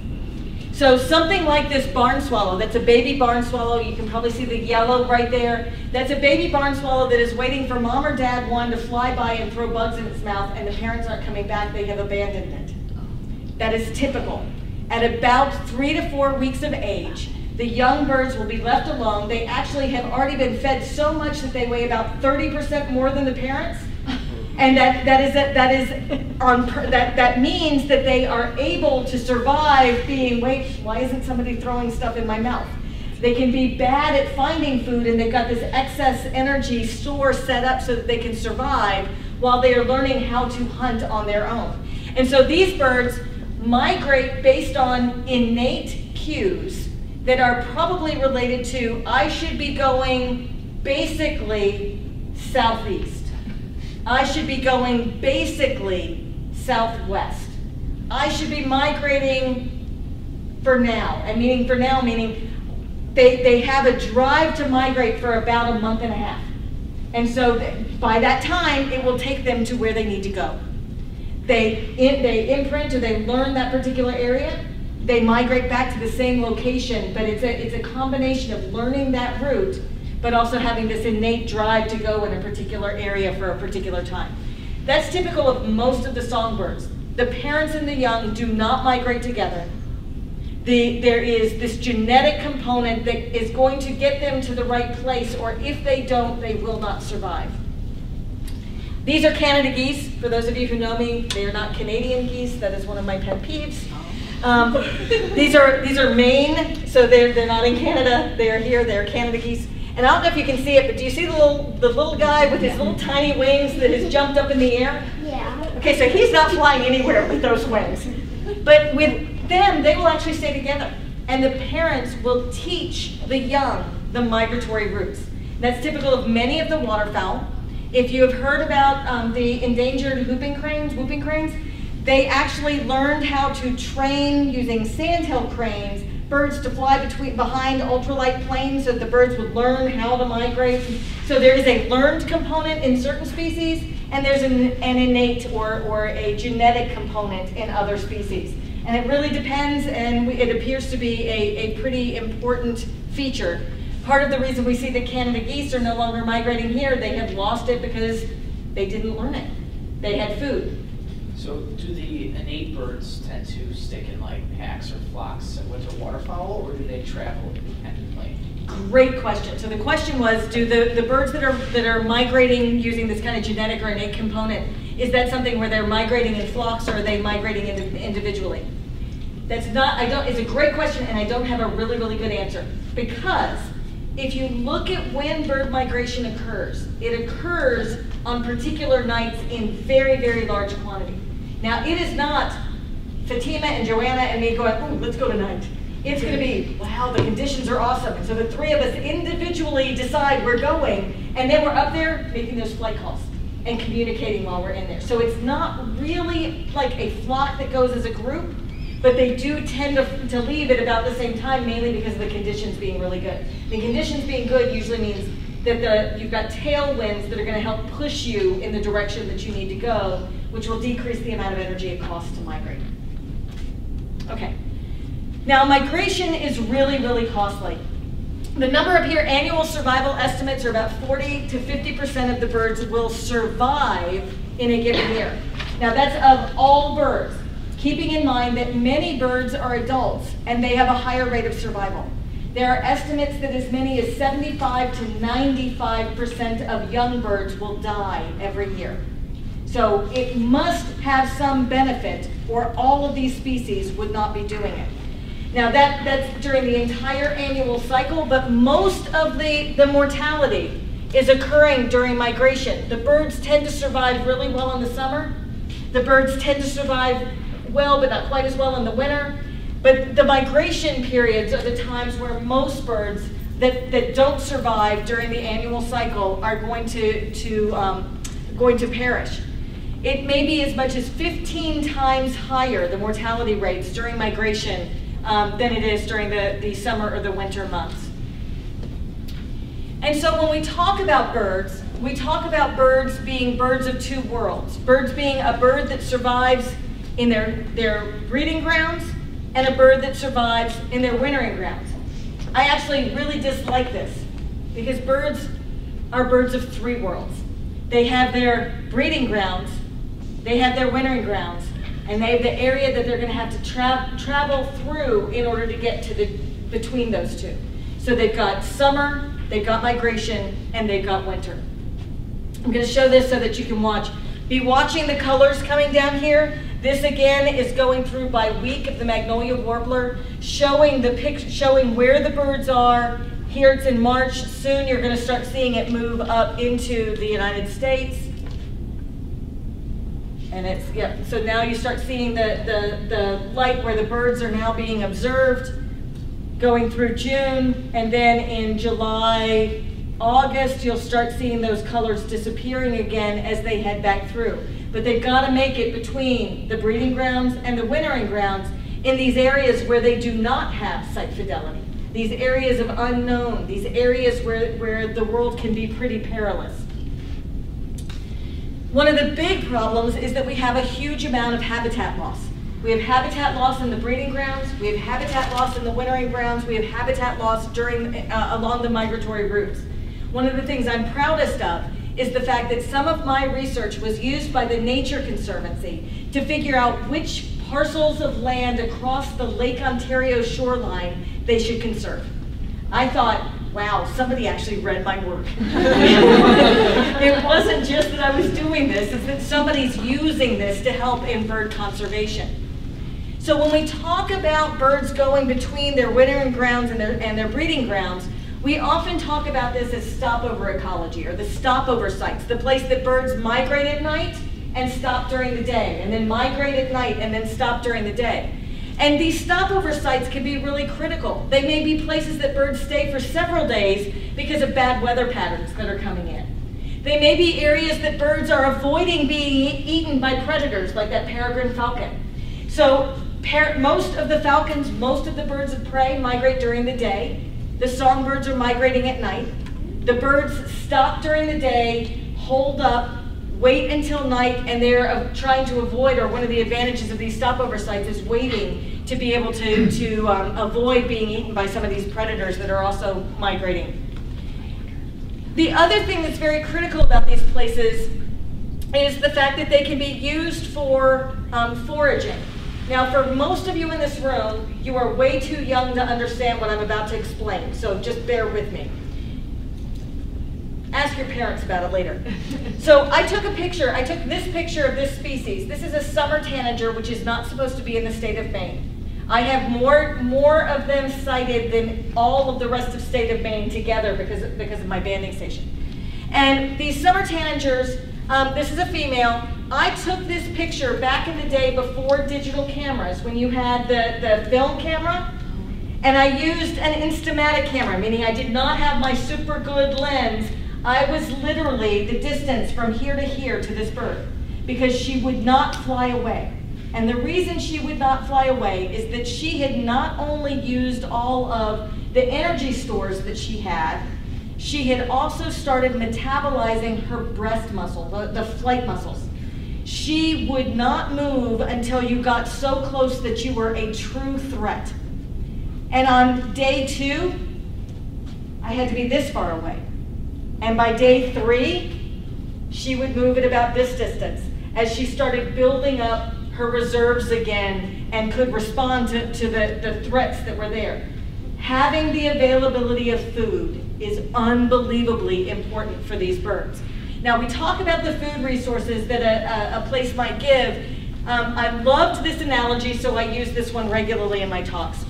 So something like this barn swallow, that's a baby barn swallow, you can probably see the yellow right there. That's a baby barn swallow that is waiting for mom or dad one to fly by and throw bugs in its mouth and the parents aren't coming back, they have abandoned it. That is typical. At about three to four weeks of age, the young birds will be left alone. They actually have already been fed so much that they weigh about 30% more than the parents. And that, that is that, that is on, that, that means that they are able to survive being, wait, why isn't somebody throwing stuff in my mouth? They can be bad at finding food and they've got this excess energy store set up so that they can survive while they are learning how to hunt on their own. And so these birds migrate based on innate cues that are probably related to I should be going basically southeast. I should be going basically southwest. I should be migrating for now. And meaning for now, meaning they, they have a drive to migrate for about a month and a half. And so by that time, it will take them to where they need to go. They, in, they imprint or they learn that particular area, they migrate back to the same location, but it's a, it's a combination of learning that route but also having this innate drive to go in a particular area for a particular time. That's typical of most of the songbirds. The parents and the young do not migrate together. The, there is this genetic component that is going to get them to the right place, or if they don't, they will not survive. These are Canada geese. For those of you who know me, they are not Canadian geese. That is one of my pet peeves. Um, these are these are Maine, so they're they're not in Canada. They are here. They're Canada geese. And I don't know if you can see it, but do you see the little, the little guy with his little tiny wings that has jumped up in the air? Yeah. Okay, so he's not flying anywhere with those wings. But with them, they will actually stay together. And the parents will teach the young the migratory routes. That's typical of many of the waterfowl. If you have heard about um, the endangered whooping cranes, whooping cranes, they actually learned how to train using sandhill cranes birds to fly between behind ultralight planes so that the birds would learn how to migrate. So there is a learned component in certain species, and there's an, an innate or, or a genetic component in other species. And it really depends, and it appears to be a, a pretty important feature. Part of the reason we see the Canada geese are no longer migrating here, they have lost it because they didn't learn it. They had food. So do the innate birds tend to stick in like packs or flocks with their waterfowl, or do they travel independently? Great question. So the question was, do the, the birds that are that are migrating using this kind of genetic or innate component, is that something where they're migrating in flocks or are they migrating individually? That's not, I don't, it's a great question and I don't have a really, really good answer. Because if you look at when bird migration occurs, it occurs on particular nights in very, very large quantity. Now, it is not Fatima and Joanna and me going, oh, let's go tonight. It's going to be, wow, the conditions are awesome. And so the three of us individually decide we're going, and then we're up there making those flight calls and communicating while we're in there. So it's not really like a flock that goes as a group, but they do tend to, to leave at about the same time, mainly because of the conditions being really good. The conditions being good usually means that the, you've got tailwinds that are going to help push you in the direction that you need to go, which will decrease the amount of energy it costs to migrate. Okay. Now, migration is really, really costly. The number up here, annual survival estimates are about 40 to 50% of the birds will survive in a given year. Now, that's of all birds. keeping in mind that many birds are adults and they have a higher rate of survival. There are estimates that as many as 75 to 95% of young birds will die every year. So it must have some benefit or all of these species would not be doing it. Now that, that's during the entire annual cycle, but most of the, the mortality is occurring during migration. The birds tend to survive really well in the summer. The birds tend to survive well, but not quite as well in the winter. But the migration periods are the times where most birds that, that don't survive during the annual cycle are going to, to, um, going to perish. It may be as much as 15 times higher, the mortality rates during migration, um, than it is during the, the summer or the winter months. And so when we talk about birds, we talk about birds being birds of two worlds. Birds being a bird that survives in their, their breeding grounds and a bird that survives in their wintering grounds. I actually really dislike this because birds are birds of three worlds. They have their breeding grounds, they have their wintering grounds, and they have the area that they're going to have to tra travel through in order to get to the between those two. So they've got summer, they've got migration, and they've got winter. I'm going to show this so that you can watch. Be watching the colors coming down here. This again is going through by week of the magnolia warbler, showing the pic showing where the birds are. Here it's in March. Soon you're going to start seeing it move up into the United States. And it's, yeah, so now you start seeing the, the, the light where the birds are now being observed going through June, and then in July, August, you'll start seeing those colors disappearing again as they head back through. But they've got to make it between the breeding grounds and the wintering grounds in these areas where they do not have site fidelity. These areas of unknown, these areas where, where the world can be pretty perilous. One of the big problems is that we have a huge amount of habitat loss. We have habitat loss in the breeding grounds, we have habitat loss in the wintering grounds, we have habitat loss during, uh, along the migratory routes. One of the things I'm proudest of is the fact that some of my research was used by the Nature Conservancy to figure out which parcels of land across the Lake Ontario shoreline they should conserve. I thought, wow, somebody actually read my work. it wasn't just that I was doing this, it's that somebody's using this to help in bird conservation. So when we talk about birds going between their wintering grounds and their, and their breeding grounds, we often talk about this as stopover ecology or the stopover sites, the place that birds migrate at night and stop during the day, and then migrate at night and then stop during the day. And these stopover sites can be really critical. They may be places that birds stay for several days because of bad weather patterns that are coming in. They may be areas that birds are avoiding being eaten by predators like that peregrine falcon. So most of the falcons, most of the birds of prey migrate during the day. The songbirds are migrating at night. The birds stop during the day, hold up, wait until night, and they're trying to avoid, or one of the advantages of these stopover sites is waiting to be able to, to um, avoid being eaten by some of these predators that are also migrating. The other thing that's very critical about these places is the fact that they can be used for um, foraging. Now, for most of you in this room, you are way too young to understand what I'm about to explain, so just bear with me. Ask your parents about it later. so I took a picture, I took this picture of this species. This is a summer tanager, which is not supposed to be in the state of Maine. I have more, more of them sighted than all of the rest of state of Maine together because, because of my banding station. And these summer tanagers, um, this is a female. I took this picture back in the day before digital cameras, when you had the, the film camera, and I used an Instamatic camera, meaning I did not have my super good lens I was literally the distance from here to here to this bird because she would not fly away. And the reason she would not fly away is that she had not only used all of the energy stores that she had, she had also started metabolizing her breast muscle, the, the flight muscles. She would not move until you got so close that you were a true threat. And on day two, I had to be this far away. And by day three, she would move at about this distance as she started building up her reserves again and could respond to, to the, the threats that were there. Having the availability of food is unbelievably important for these birds. Now, we talk about the food resources that a, a, a place might give. Um, I loved this analogy, so I use this one regularly in my talks.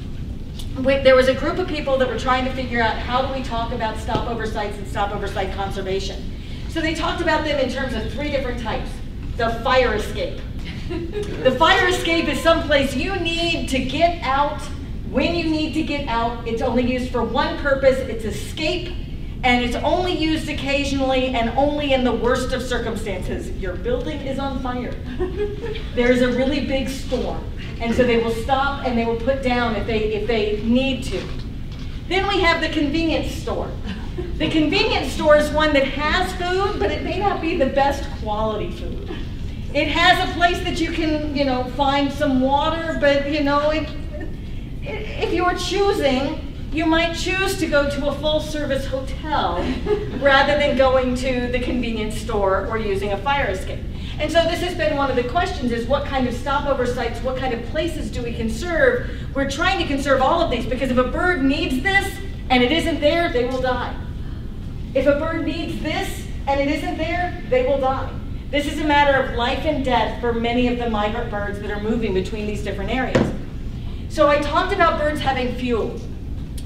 Wait, there was a group of people that were trying to figure out how do we talk about stopover sites and stopover site conservation. So they talked about them in terms of three different types. The fire escape. the fire escape is someplace you need to get out when you need to get out. It's only used for one purpose, it's escape, and it's only used occasionally and only in the worst of circumstances. Your building is on fire. There's a really big storm. And so they will stop and they will put down if they, if they need to. Then we have the convenience store. The convenience store is one that has food, but it may not be the best quality food. It has a place that you can, you know, find some water, but you know, it, if you're choosing, you might choose to go to a full service hotel rather than going to the convenience store or using a fire escape. And so this has been one of the questions is what kind of stopover sites, what kind of places do we conserve? We're trying to conserve all of these because if a bird needs this and it isn't there, they will die. If a bird needs this and it isn't there, they will die. This is a matter of life and death for many of the migrant birds that are moving between these different areas. So I talked about birds having fuel.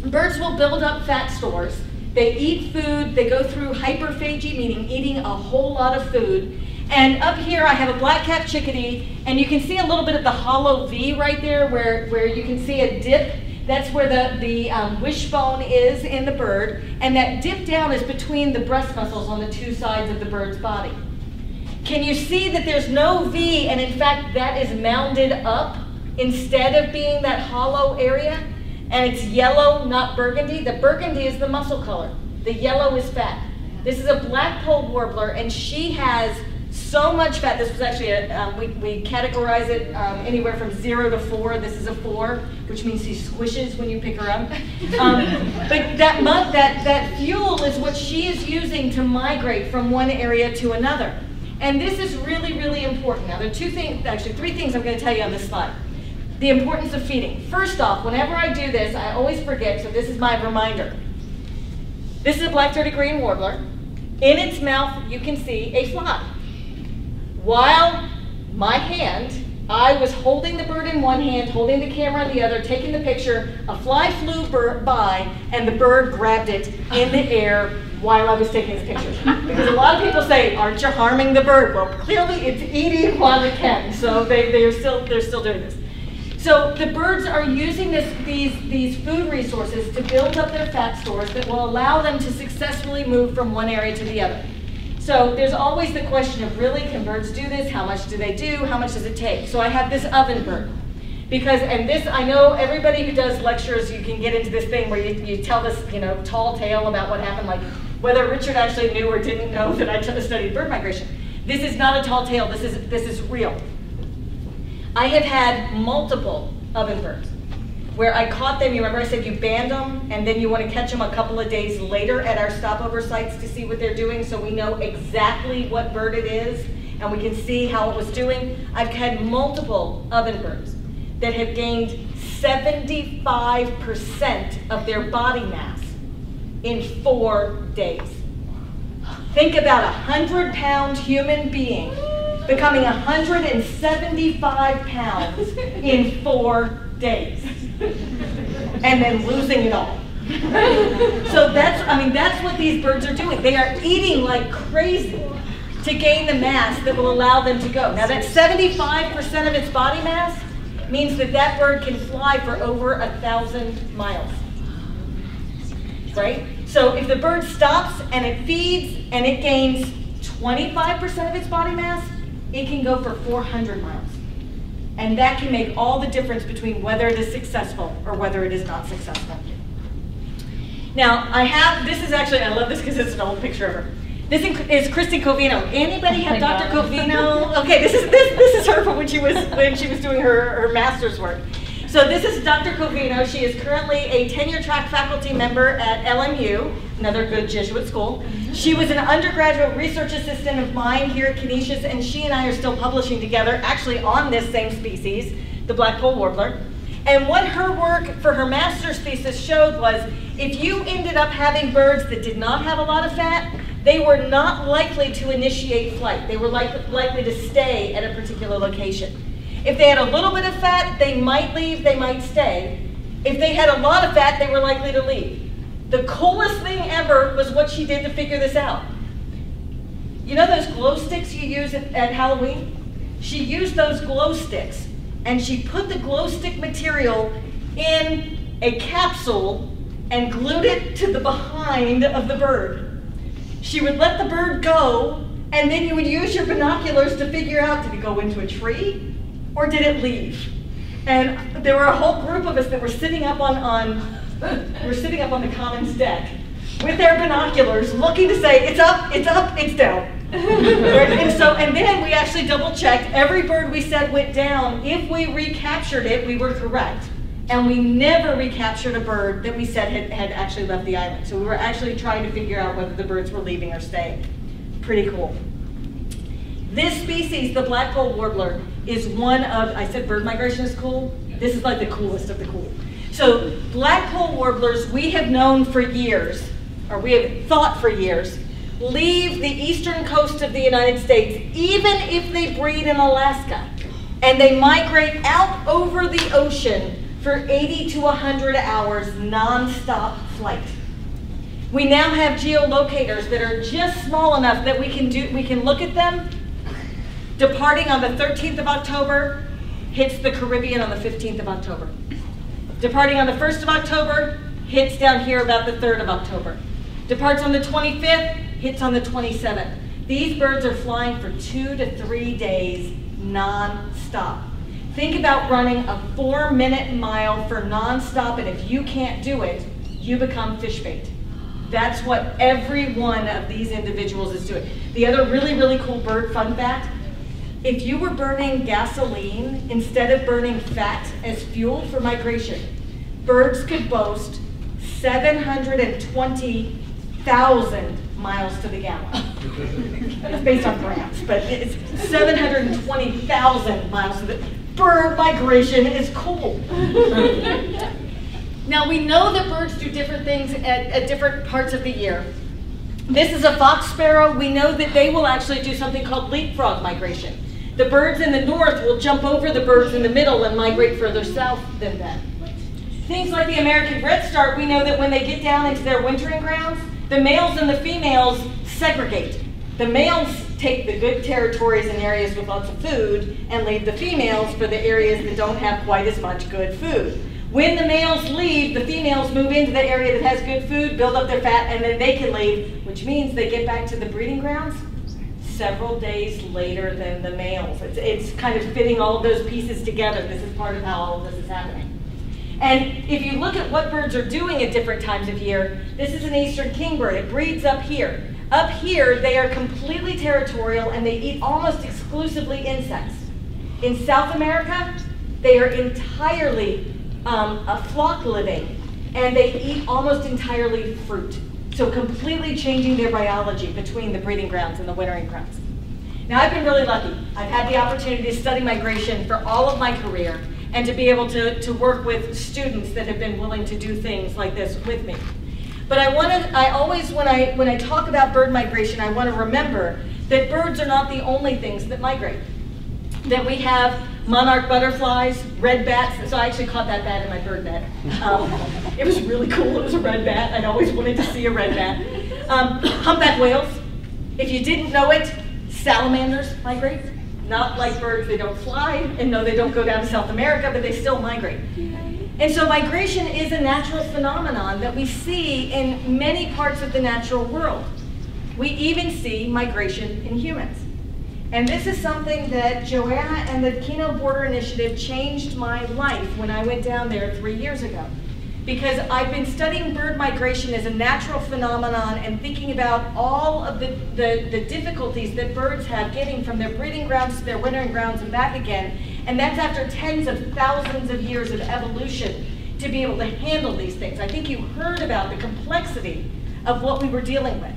Birds will build up fat stores. They eat food, they go through hyperphagy, meaning eating a whole lot of food. And up here I have a black-capped chickadee, and you can see a little bit of the hollow V right there where, where you can see a dip. That's where the, the um, wishbone is in the bird, and that dip down is between the breast muscles on the two sides of the bird's body. Can you see that there's no V, and in fact that is mounded up instead of being that hollow area, and it's yellow, not burgundy. The burgundy is the muscle color. The yellow is fat. This is a blackpoll warbler, and she has so much fat. This was actually, a, um, we, we categorize it um, anywhere from zero to four. This is a four, which means she squishes when you pick her up. Um, but that, that, that fuel is what she is using to migrate from one area to another. And this is really, really important. Now, there are two things, actually three things I'm going to tell you on this slide the importance of feeding. First off, whenever I do this, I always forget, so this is my reminder. This is a black-throated green warbler. In its mouth, you can see a fly. While my hand, I was holding the bird in one hand, holding the camera in the other, taking the picture, a fly flew by, and the bird grabbed it in the air while I was taking this picture. Because a lot of people say, aren't you harming the bird? Well, clearly it's eating while it can, so they, they are still, they're still doing this. So the birds are using this, these, these food resources to build up their fat stores that will allow them to successfully move from one area to the other. So there's always the question of really, can birds do this? How much do they do? How much does it take? So I have this ovenbird. Because, and this, I know everybody who does lectures, you can get into this thing where you, you tell this, you know, tall tale about what happened, like whether Richard actually knew or didn't know that I studied bird migration. This is not a tall tale, this is, this is real. I have had multiple ovenbirds where I caught them. You remember I said you band them and then you want to catch them a couple of days later at our stopover sites to see what they're doing so we know exactly what bird it is and we can see how it was doing. I've had multiple ovenbirds that have gained 75% of their body mass in four days. Think about a 100 pound human being becoming 175 pounds in four days and then losing it all. so that's, I mean, that's what these birds are doing. They are eating like crazy to gain the mass that will allow them to go. Now that 75% of its body mass means that that bird can fly for over a thousand miles. Right? So if the bird stops and it feeds and it gains 25% of its body mass, it can go for 400 miles. And that can make all the difference between whether it is successful or whether it is not successful. Now, I have, this is actually, I love this because it's an old picture of her. This is Christy Covino. Anybody oh have oh Dr. God. Covino? Okay, this is this this is her from when she was when she was doing her, her master's work. So this is Dr. Covino. She is currently a tenure track faculty member at LMU, another good Jesuit school. Mm-hmm. She was an undergraduate research assistant of mine here at Canisius, and she and I are still publishing together, actually on this same species, the blackpoll warbler. And what her work for her master's thesis showed was if you ended up having birds that did not have a lot of fat, they were not likely to initiate flight. They were like, likely to stay at a particular location. If they had a little bit of fat, they might leave, they might stay. If they had a lot of fat, they were likely to leave. The coolest thing ever was what she did to figure this out. You know those glow sticks you use at, at Halloween? She used those glow sticks and she put the glow stick material in a capsule and glued it to the behind of the bird. She would let the bird go and then you would use your binoculars to figure out did it go into a tree? or did it leave? And there were a whole group of us that were sitting up on, on were sitting up on the commons deck with their binoculars looking to say, it's up, it's up, it's down. and so, and then we actually double checked. Every bird we said went down. If we recaptured it, we were correct. And we never recaptured a bird that we said had, had actually left the island. So we were actually trying to figure out whether the birds were leaving or staying. Pretty cool. This species, the blackpoll warbler, is one of, I said bird migration is cool. This is like the coolest of the cool. So blackpoll warblers, we have known for years, or we have thought for years, leave the eastern coast of the United States, even if they breed in Alaska. And they migrate out over the ocean for 80 to 100 hours nonstop flight. We now have geolocators that are just small enough that we can do we can look at them Departing on the 13th of October, hits the Caribbean on the 15th of October. Departing on the 1st of October, hits down here about the 3rd of October. Departs on the 25th, hits on the 27th. These birds are flying for two to three days non-stop. Think about running a four minute mile for non-stop, and if you can't do it, you become fish bait. That's what every one of these individuals is doing. The other really, really cool bird fun fact if you were burning gasoline instead of burning fat as fuel for migration, birds could boast 720,000 miles to the gallon. it's based on grams, but it's 720,000 miles to the bird migration is cool. now we know that birds do different things at, at different parts of the year. This is a fox sparrow. We know that they will actually do something called leapfrog migration. The birds in the north will jump over the birds in the middle and migrate further south than them. Things like the American redstart, we know that when they get down into their wintering grounds, the males and the females segregate. The males take the good territories and areas with lots of food and leave the females for the areas that don't have quite as much good food. When the males leave, the females move into the area that has good food, build up their fat, and then they can leave, which means they get back to the breeding grounds several days later than the males. It's, it's kind of fitting all of those pieces together. This is part of how all of this is happening. And if you look at what birds are doing at different times of year, this is an eastern kingbird. It breeds up here. Up here, they are completely territorial and they eat almost exclusively insects. In South America, they are entirely um, a flock living and they eat almost entirely fruit. So completely changing their biology between the breeding grounds and the wintering grounds. Now I've been really lucky. I've had the opportunity to study migration for all of my career and to be able to, to work with students that have been willing to do things like this with me. But I want to, I always, when I, when I talk about bird migration, I want to remember that birds are not the only things that migrate. That we have monarch butterflies, red bats. So I actually caught that bat in my bird net. Um, it was really cool. It was a red bat. I'd always wanted to see a red bat. Um, humpback whales. If you didn't know it, salamanders migrate. Not like birds, they don't fly, and no, they don't go down to South America, but they still migrate. And so migration is a natural phenomenon that we see in many parts of the natural world. We even see migration in humans. And this is something that Joanna and the Kino Border Initiative changed my life when I went down there three years ago. Because I've been studying bird migration as a natural phenomenon and thinking about all of the, the, the difficulties that birds have getting from their breeding grounds to their wintering grounds and back again. And that's after tens of thousands of years of evolution to be able to handle these things. I think you heard about the complexity of what we were dealing with.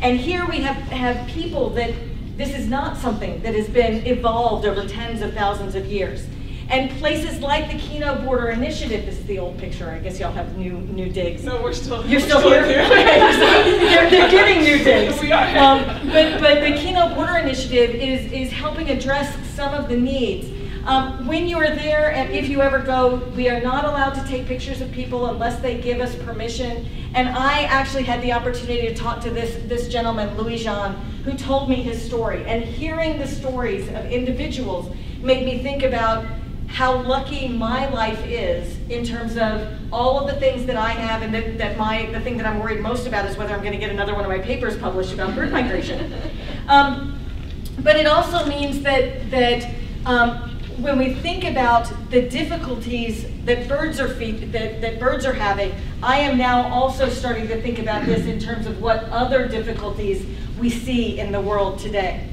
And here we have, have people that this is not something that has been evolved over tens of thousands of years. And places like the Kino Border Initiative, this is the old picture, I guess y'all have new new digs. No, we're still You're we're still, here? here. Okay, so they're, they're getting new digs. We are. Um, but, but the Kino Border Initiative is, is helping address some of the needs. Um, when you are there, and if you ever go, we are not allowed to take pictures of people unless they give us permission. And I actually had the opportunity to talk to this, this gentleman, Louis Jean, who told me his story. And hearing the stories of individuals made me think about how lucky my life is in terms of all of the things that I have and that, that my, the thing that I'm worried most about is whether I'm gonna get another one of my papers published about bird migration. Um, but it also means that, that um, when we think about the difficulties that birds are feed, that, that birds are having, I am now also starting to think about this in terms of what other difficulties we see in the world today.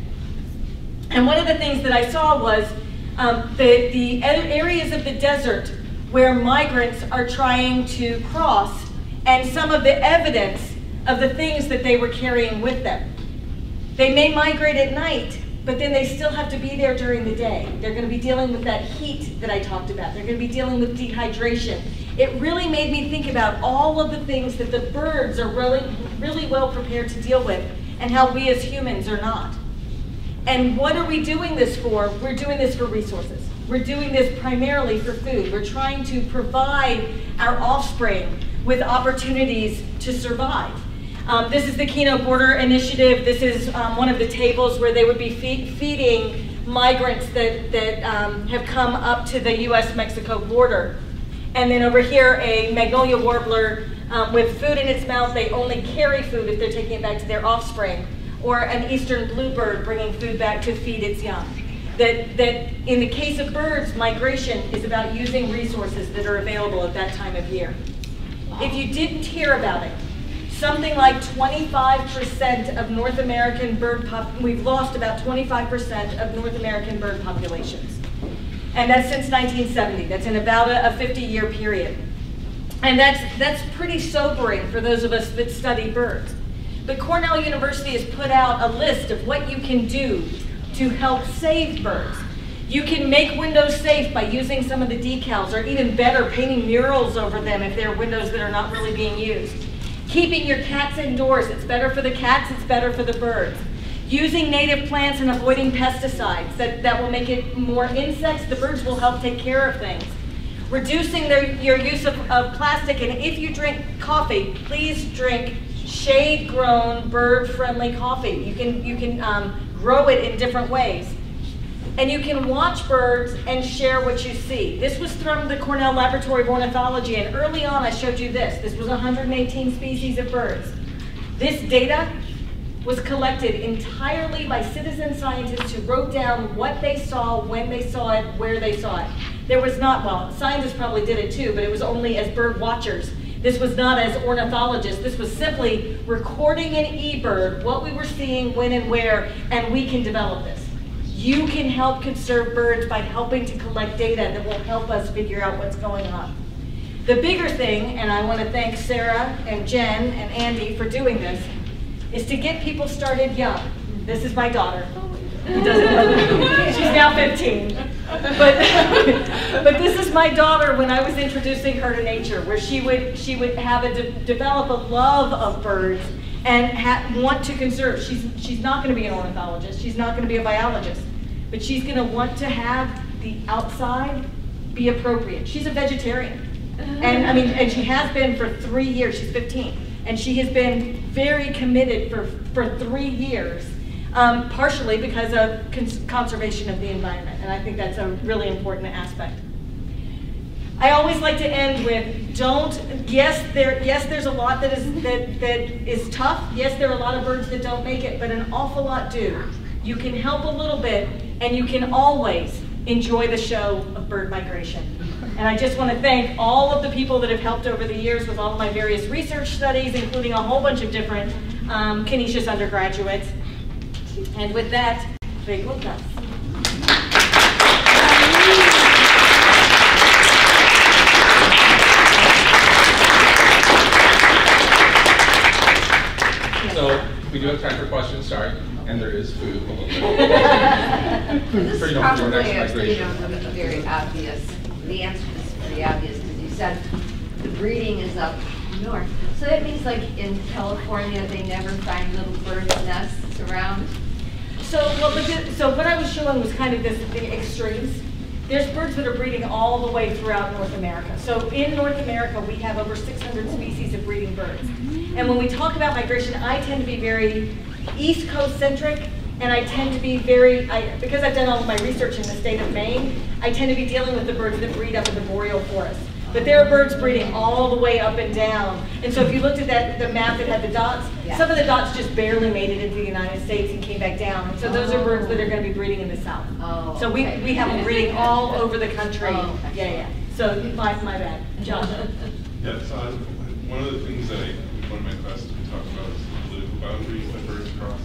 And one of the things that I saw was um, the, the areas of the desert where migrants are trying to cross and some of the evidence of the things that they were carrying with them. They may migrate at night, but then they still have to be there during the day. They're going to be dealing with that heat that I talked about. They're going to be dealing with dehydration. It really made me think about all of the things that the birds are really, really well prepared to deal with and how we as humans are not. And what are we doing this for? We're doing this for resources. We're doing this primarily for food. We're trying to provide our offspring with opportunities to survive. Um, this is the Kino Border Initiative. This is um, one of the tables where they would be feed, feeding migrants that, that um, have come up to the US-Mexico border. And then over here, a magnolia warbler um, with food in its mouth. They only carry food if they're taking it back to their offspring or an eastern bluebird bringing food back to feed its young. That, that in the case of birds, migration is about using resources that are available at that time of year. If you didn't hear about it, something like 25% of North American bird pop, we've lost about 25% of North American bird populations. And that's since 1970. That's in about a, a 50 year period. And that's, that's pretty sobering for those of us that study birds. But Cornell University has put out a list of what you can do to help save birds. You can make windows safe by using some of the decals, or even better, painting murals over them if they're windows that are not really being used. Keeping your cats indoors, it's better for the cats, it's better for the birds. Using native plants and avoiding pesticides, that, that will make it more insects, the birds will help take care of things. Reducing their, your use of, of plastic, and if you drink coffee, please drink shade-grown, bird-friendly coffee. You can, you can um, grow it in different ways. And you can watch birds and share what you see. This was from the Cornell Laboratory of Ornithology, and early on I showed you this. This was 118 species of birds. This data was collected entirely by citizen scientists who wrote down what they saw, when they saw it, where they saw it. There was not, well, scientists probably did it too, but it was only as bird watchers this was not as ornithologists. This was simply recording in eBird what we were seeing, when and where, and we can develop this. You can help conserve birds by helping to collect data that will help us figure out what's going on. The bigger thing, and I want to thank Sarah and Jen and Andy for doing this, is to get people started young. This is my daughter. She's now 15. But, but this is my daughter when I was introducing her to nature, where she would, she would have a de develop a love of birds and want to conserve. She's, she's not going to be an ornithologist. She's not going to be a biologist. But she's going to want to have the outside be appropriate. She's a vegetarian. And I mean, and she has been for three years. She's 15. And she has been very committed for, for three years um, partially because of cons conservation of the environment, and I think that's a really important aspect. I always like to end with don't, yes, there, yes, there's a lot that is, that, that is tough. Yes, there are a lot of birds that don't make it, but an awful lot do. You can help a little bit, and you can always enjoy the show of bird migration. And I just want to thank all of the people that have helped over the years with all of my various research studies, including a whole bunch of different um, Canisius undergraduates. And with that, preguntas. So we do have time for questions, sorry, and there is food. This is you know, for probably, a- you know, a a very obvious, the answer is pretty obvious, because you said the breeding is up north. So that means like in California, they never find little birds' nests around? So, well, the good- so what I was showing was kind of this, the extremes. There's birds that are breeding all the way throughout North America. So in North America, we have over 600 species of breeding birds. And when we talk about migration, I tend to be very East Coast centric, and I tend to be very, I, because I've done all of my research in the state of Maine, I tend to be dealing with the birds that breed up in the boreal forest. But there are birds breeding all the way up and down. And so if you looked at that, the map that had the dots, Yeah. some of the dots just barely made it into the United States and came back down. And so those are birds that are gonna be breeding in the south. Oh, So we, okay. we have them breeding all over the country. Oh, Yeah, yeah. So my, my bad. Josh? Yeah, so I, one of the things that I, one of my classes we talked about is the political boundaries that birds cross.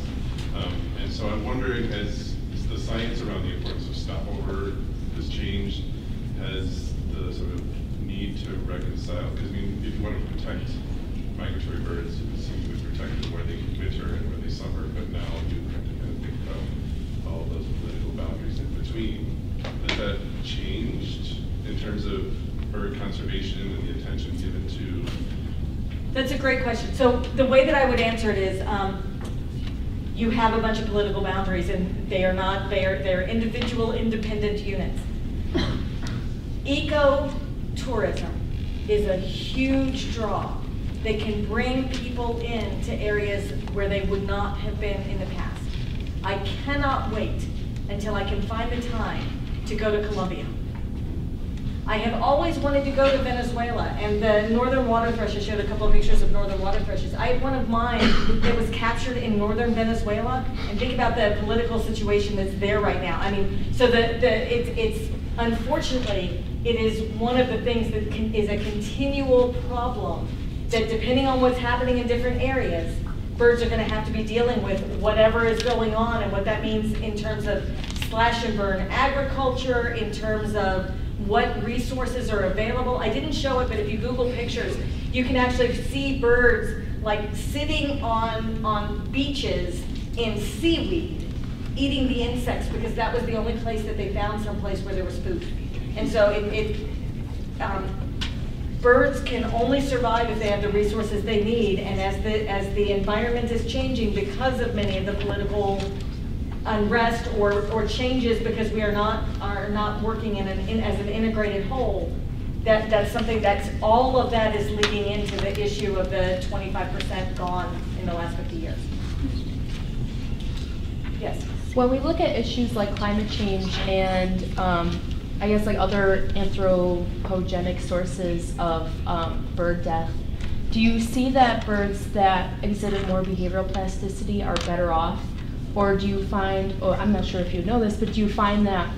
Um, and so I'm wondering, has has the science around the importance of stopover has changed? Has the sort of need to reconcile, because I mean, if you want to protect migratory birds, it seems you would protect them where they winter and where they summer, but now you have to kind of think about all those political boundaries in between. Has that changed in terms of bird conservation and the attention given to That's a great question. So the way that I would answer it is, um, you have a bunch of political boundaries and they are not, they are, they're individual, independent units. Eco-tourism is a huge draw. They can bring people in to areas where they would not have been in the past. I cannot wait until I can find the time to go to Colombia. I have always wanted to go to Venezuela, and the northern water thrush, I showed a couple of pictures of northern water thrushes. I have one of mine that was captured in northern Venezuela, and think about the political situation that's there right now. I mean, so the, the, it's, it's, unfortunately, it is one of the things that can, is a continual problem, that depending on what's happening in different areas, birds are gonna have to be dealing with whatever is going on and what that means in terms of slash and burn agriculture, in terms of what resources are available. I didn't show it, but if you Google pictures, you can actually see birds like sitting on, on beaches in seaweed, eating the insects because that was the only place that they found someplace where there was food. And so it, it um, birds can only survive if they have the resources they need, and as the, as the environment is changing because of many of the political unrest or, or changes because we are not, are not working in an, in, as an integrated whole, that, that's something that's, all of that is leading into the issue of the twenty-five percent gone in the last fifty years. Yes? When we look at issues like climate change and, um, I guess like other anthropogenic sources of um, bird death, do you see that birds that exhibit more behavioral plasticity are better off? Or do you find, or I'm not sure if you know this, but do you find that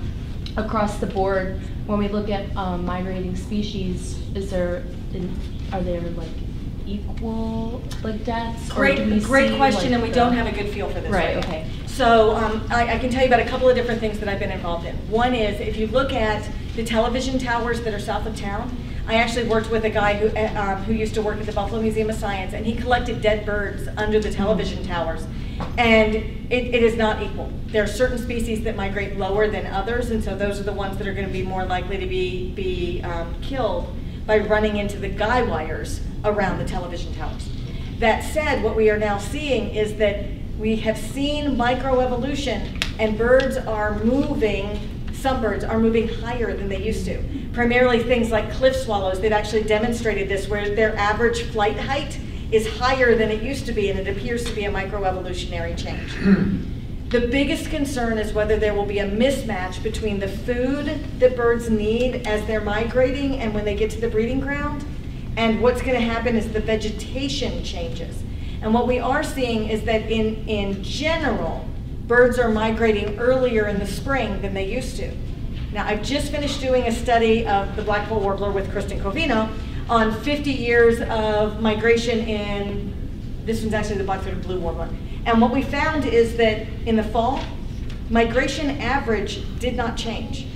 across the board, when we look at um, migrating species, is there, are there like equal like deaths? Great, great question, like, and we the- don't have a good feel for this Right, right okay. So um, I, I can tell you about a couple of different things that I've been involved in. One is, if you look at the television towers that are south of town, I actually worked with a guy who, uh, um, who used to work at the Buffalo Museum of Science, and he collected dead birds under the television towers. And it, it is not equal. There are certain species that migrate lower than others, and so those are the ones that are gonna be more likely to be, be um, killed by running into the guy wires around the television towers. That said, what we are now seeing is that we have seen microevolution and birds are moving, some birds are moving higher than they used to. Primarily things like cliff swallows, they've actually demonstrated this where their average flight height is higher than it used to be and it appears to be a microevolutionary change. The biggest concern is whether there will be a mismatch between the food that birds need as they're migrating and when they get to the breeding ground, and what's going to happen is the vegetation changes. And what we are seeing is that in, in general, birds are migrating earlier in the spring than they used to. Now, I've just finished doing a study of the blackpoll warbler with Kristen Covino on 50 years of migration in, this one's actually the black-throated blue warbler. And what we found is that in the fall, migration average did not change,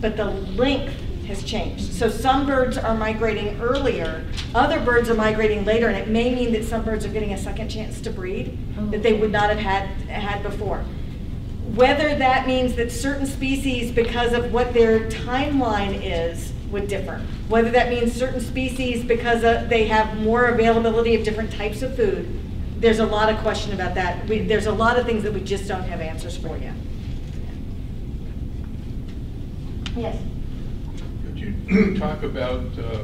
but the length has changed. So some birds are migrating earlier, other birds are migrating later, and it may mean that some birds are getting a second chance to breed that they would not have had, had before. Whether that means that certain species, because of what their timeline is, would differ. Whether that means certain species, because of, they have more availability of different types of food, there's a lot of question about that. We, there's a lot of things that we just don't have answers for yet. Yes. Talk about uh,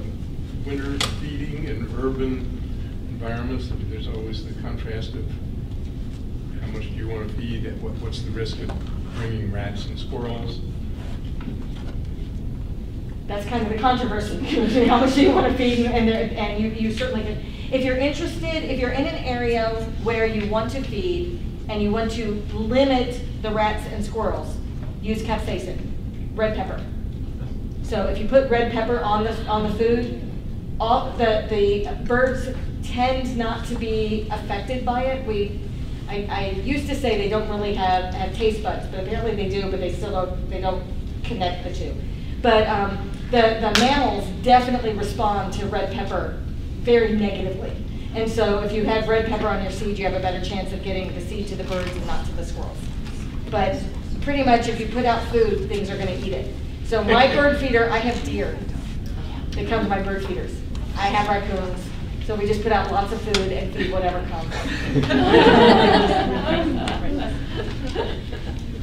winter feeding in urban environments? There's always the contrast of how much do you want to feed, and what- what's the risk of bringing rats and squirrels? That's kind of the controversy, how much do you want to feed, and, there- and you, you certainly can. If you're interested, if you're in an area where you want to feed, and you want to limit the rats and squirrels, use capsaicin, red pepper. So if you put red pepper on the, on the food, all, the, the birds tend not to be affected by it. We, I, I used to say they don't really have, have taste buds, but apparently they do, but they still don't, they don't connect the two. But um, the, the mammals definitely respond to red pepper very negatively. And so if you have red pepper on your seed, you have a better chance of getting the seed to the birds and not to the squirrels. But pretty much if you put out food, things are gonna eat it. So my bird feeder, I have deer. They come to my bird feeders. I have raccoons. So we just put out lots of food and feed whatever comes.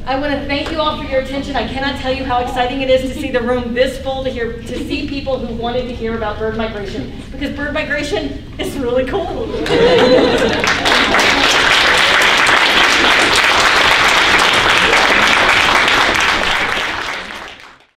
I want to thank you all for your attention. I cannot tell you how exciting it is to see the room this full, to hear, to see people who wanted to hear about bird migration, because bird migration is really cool.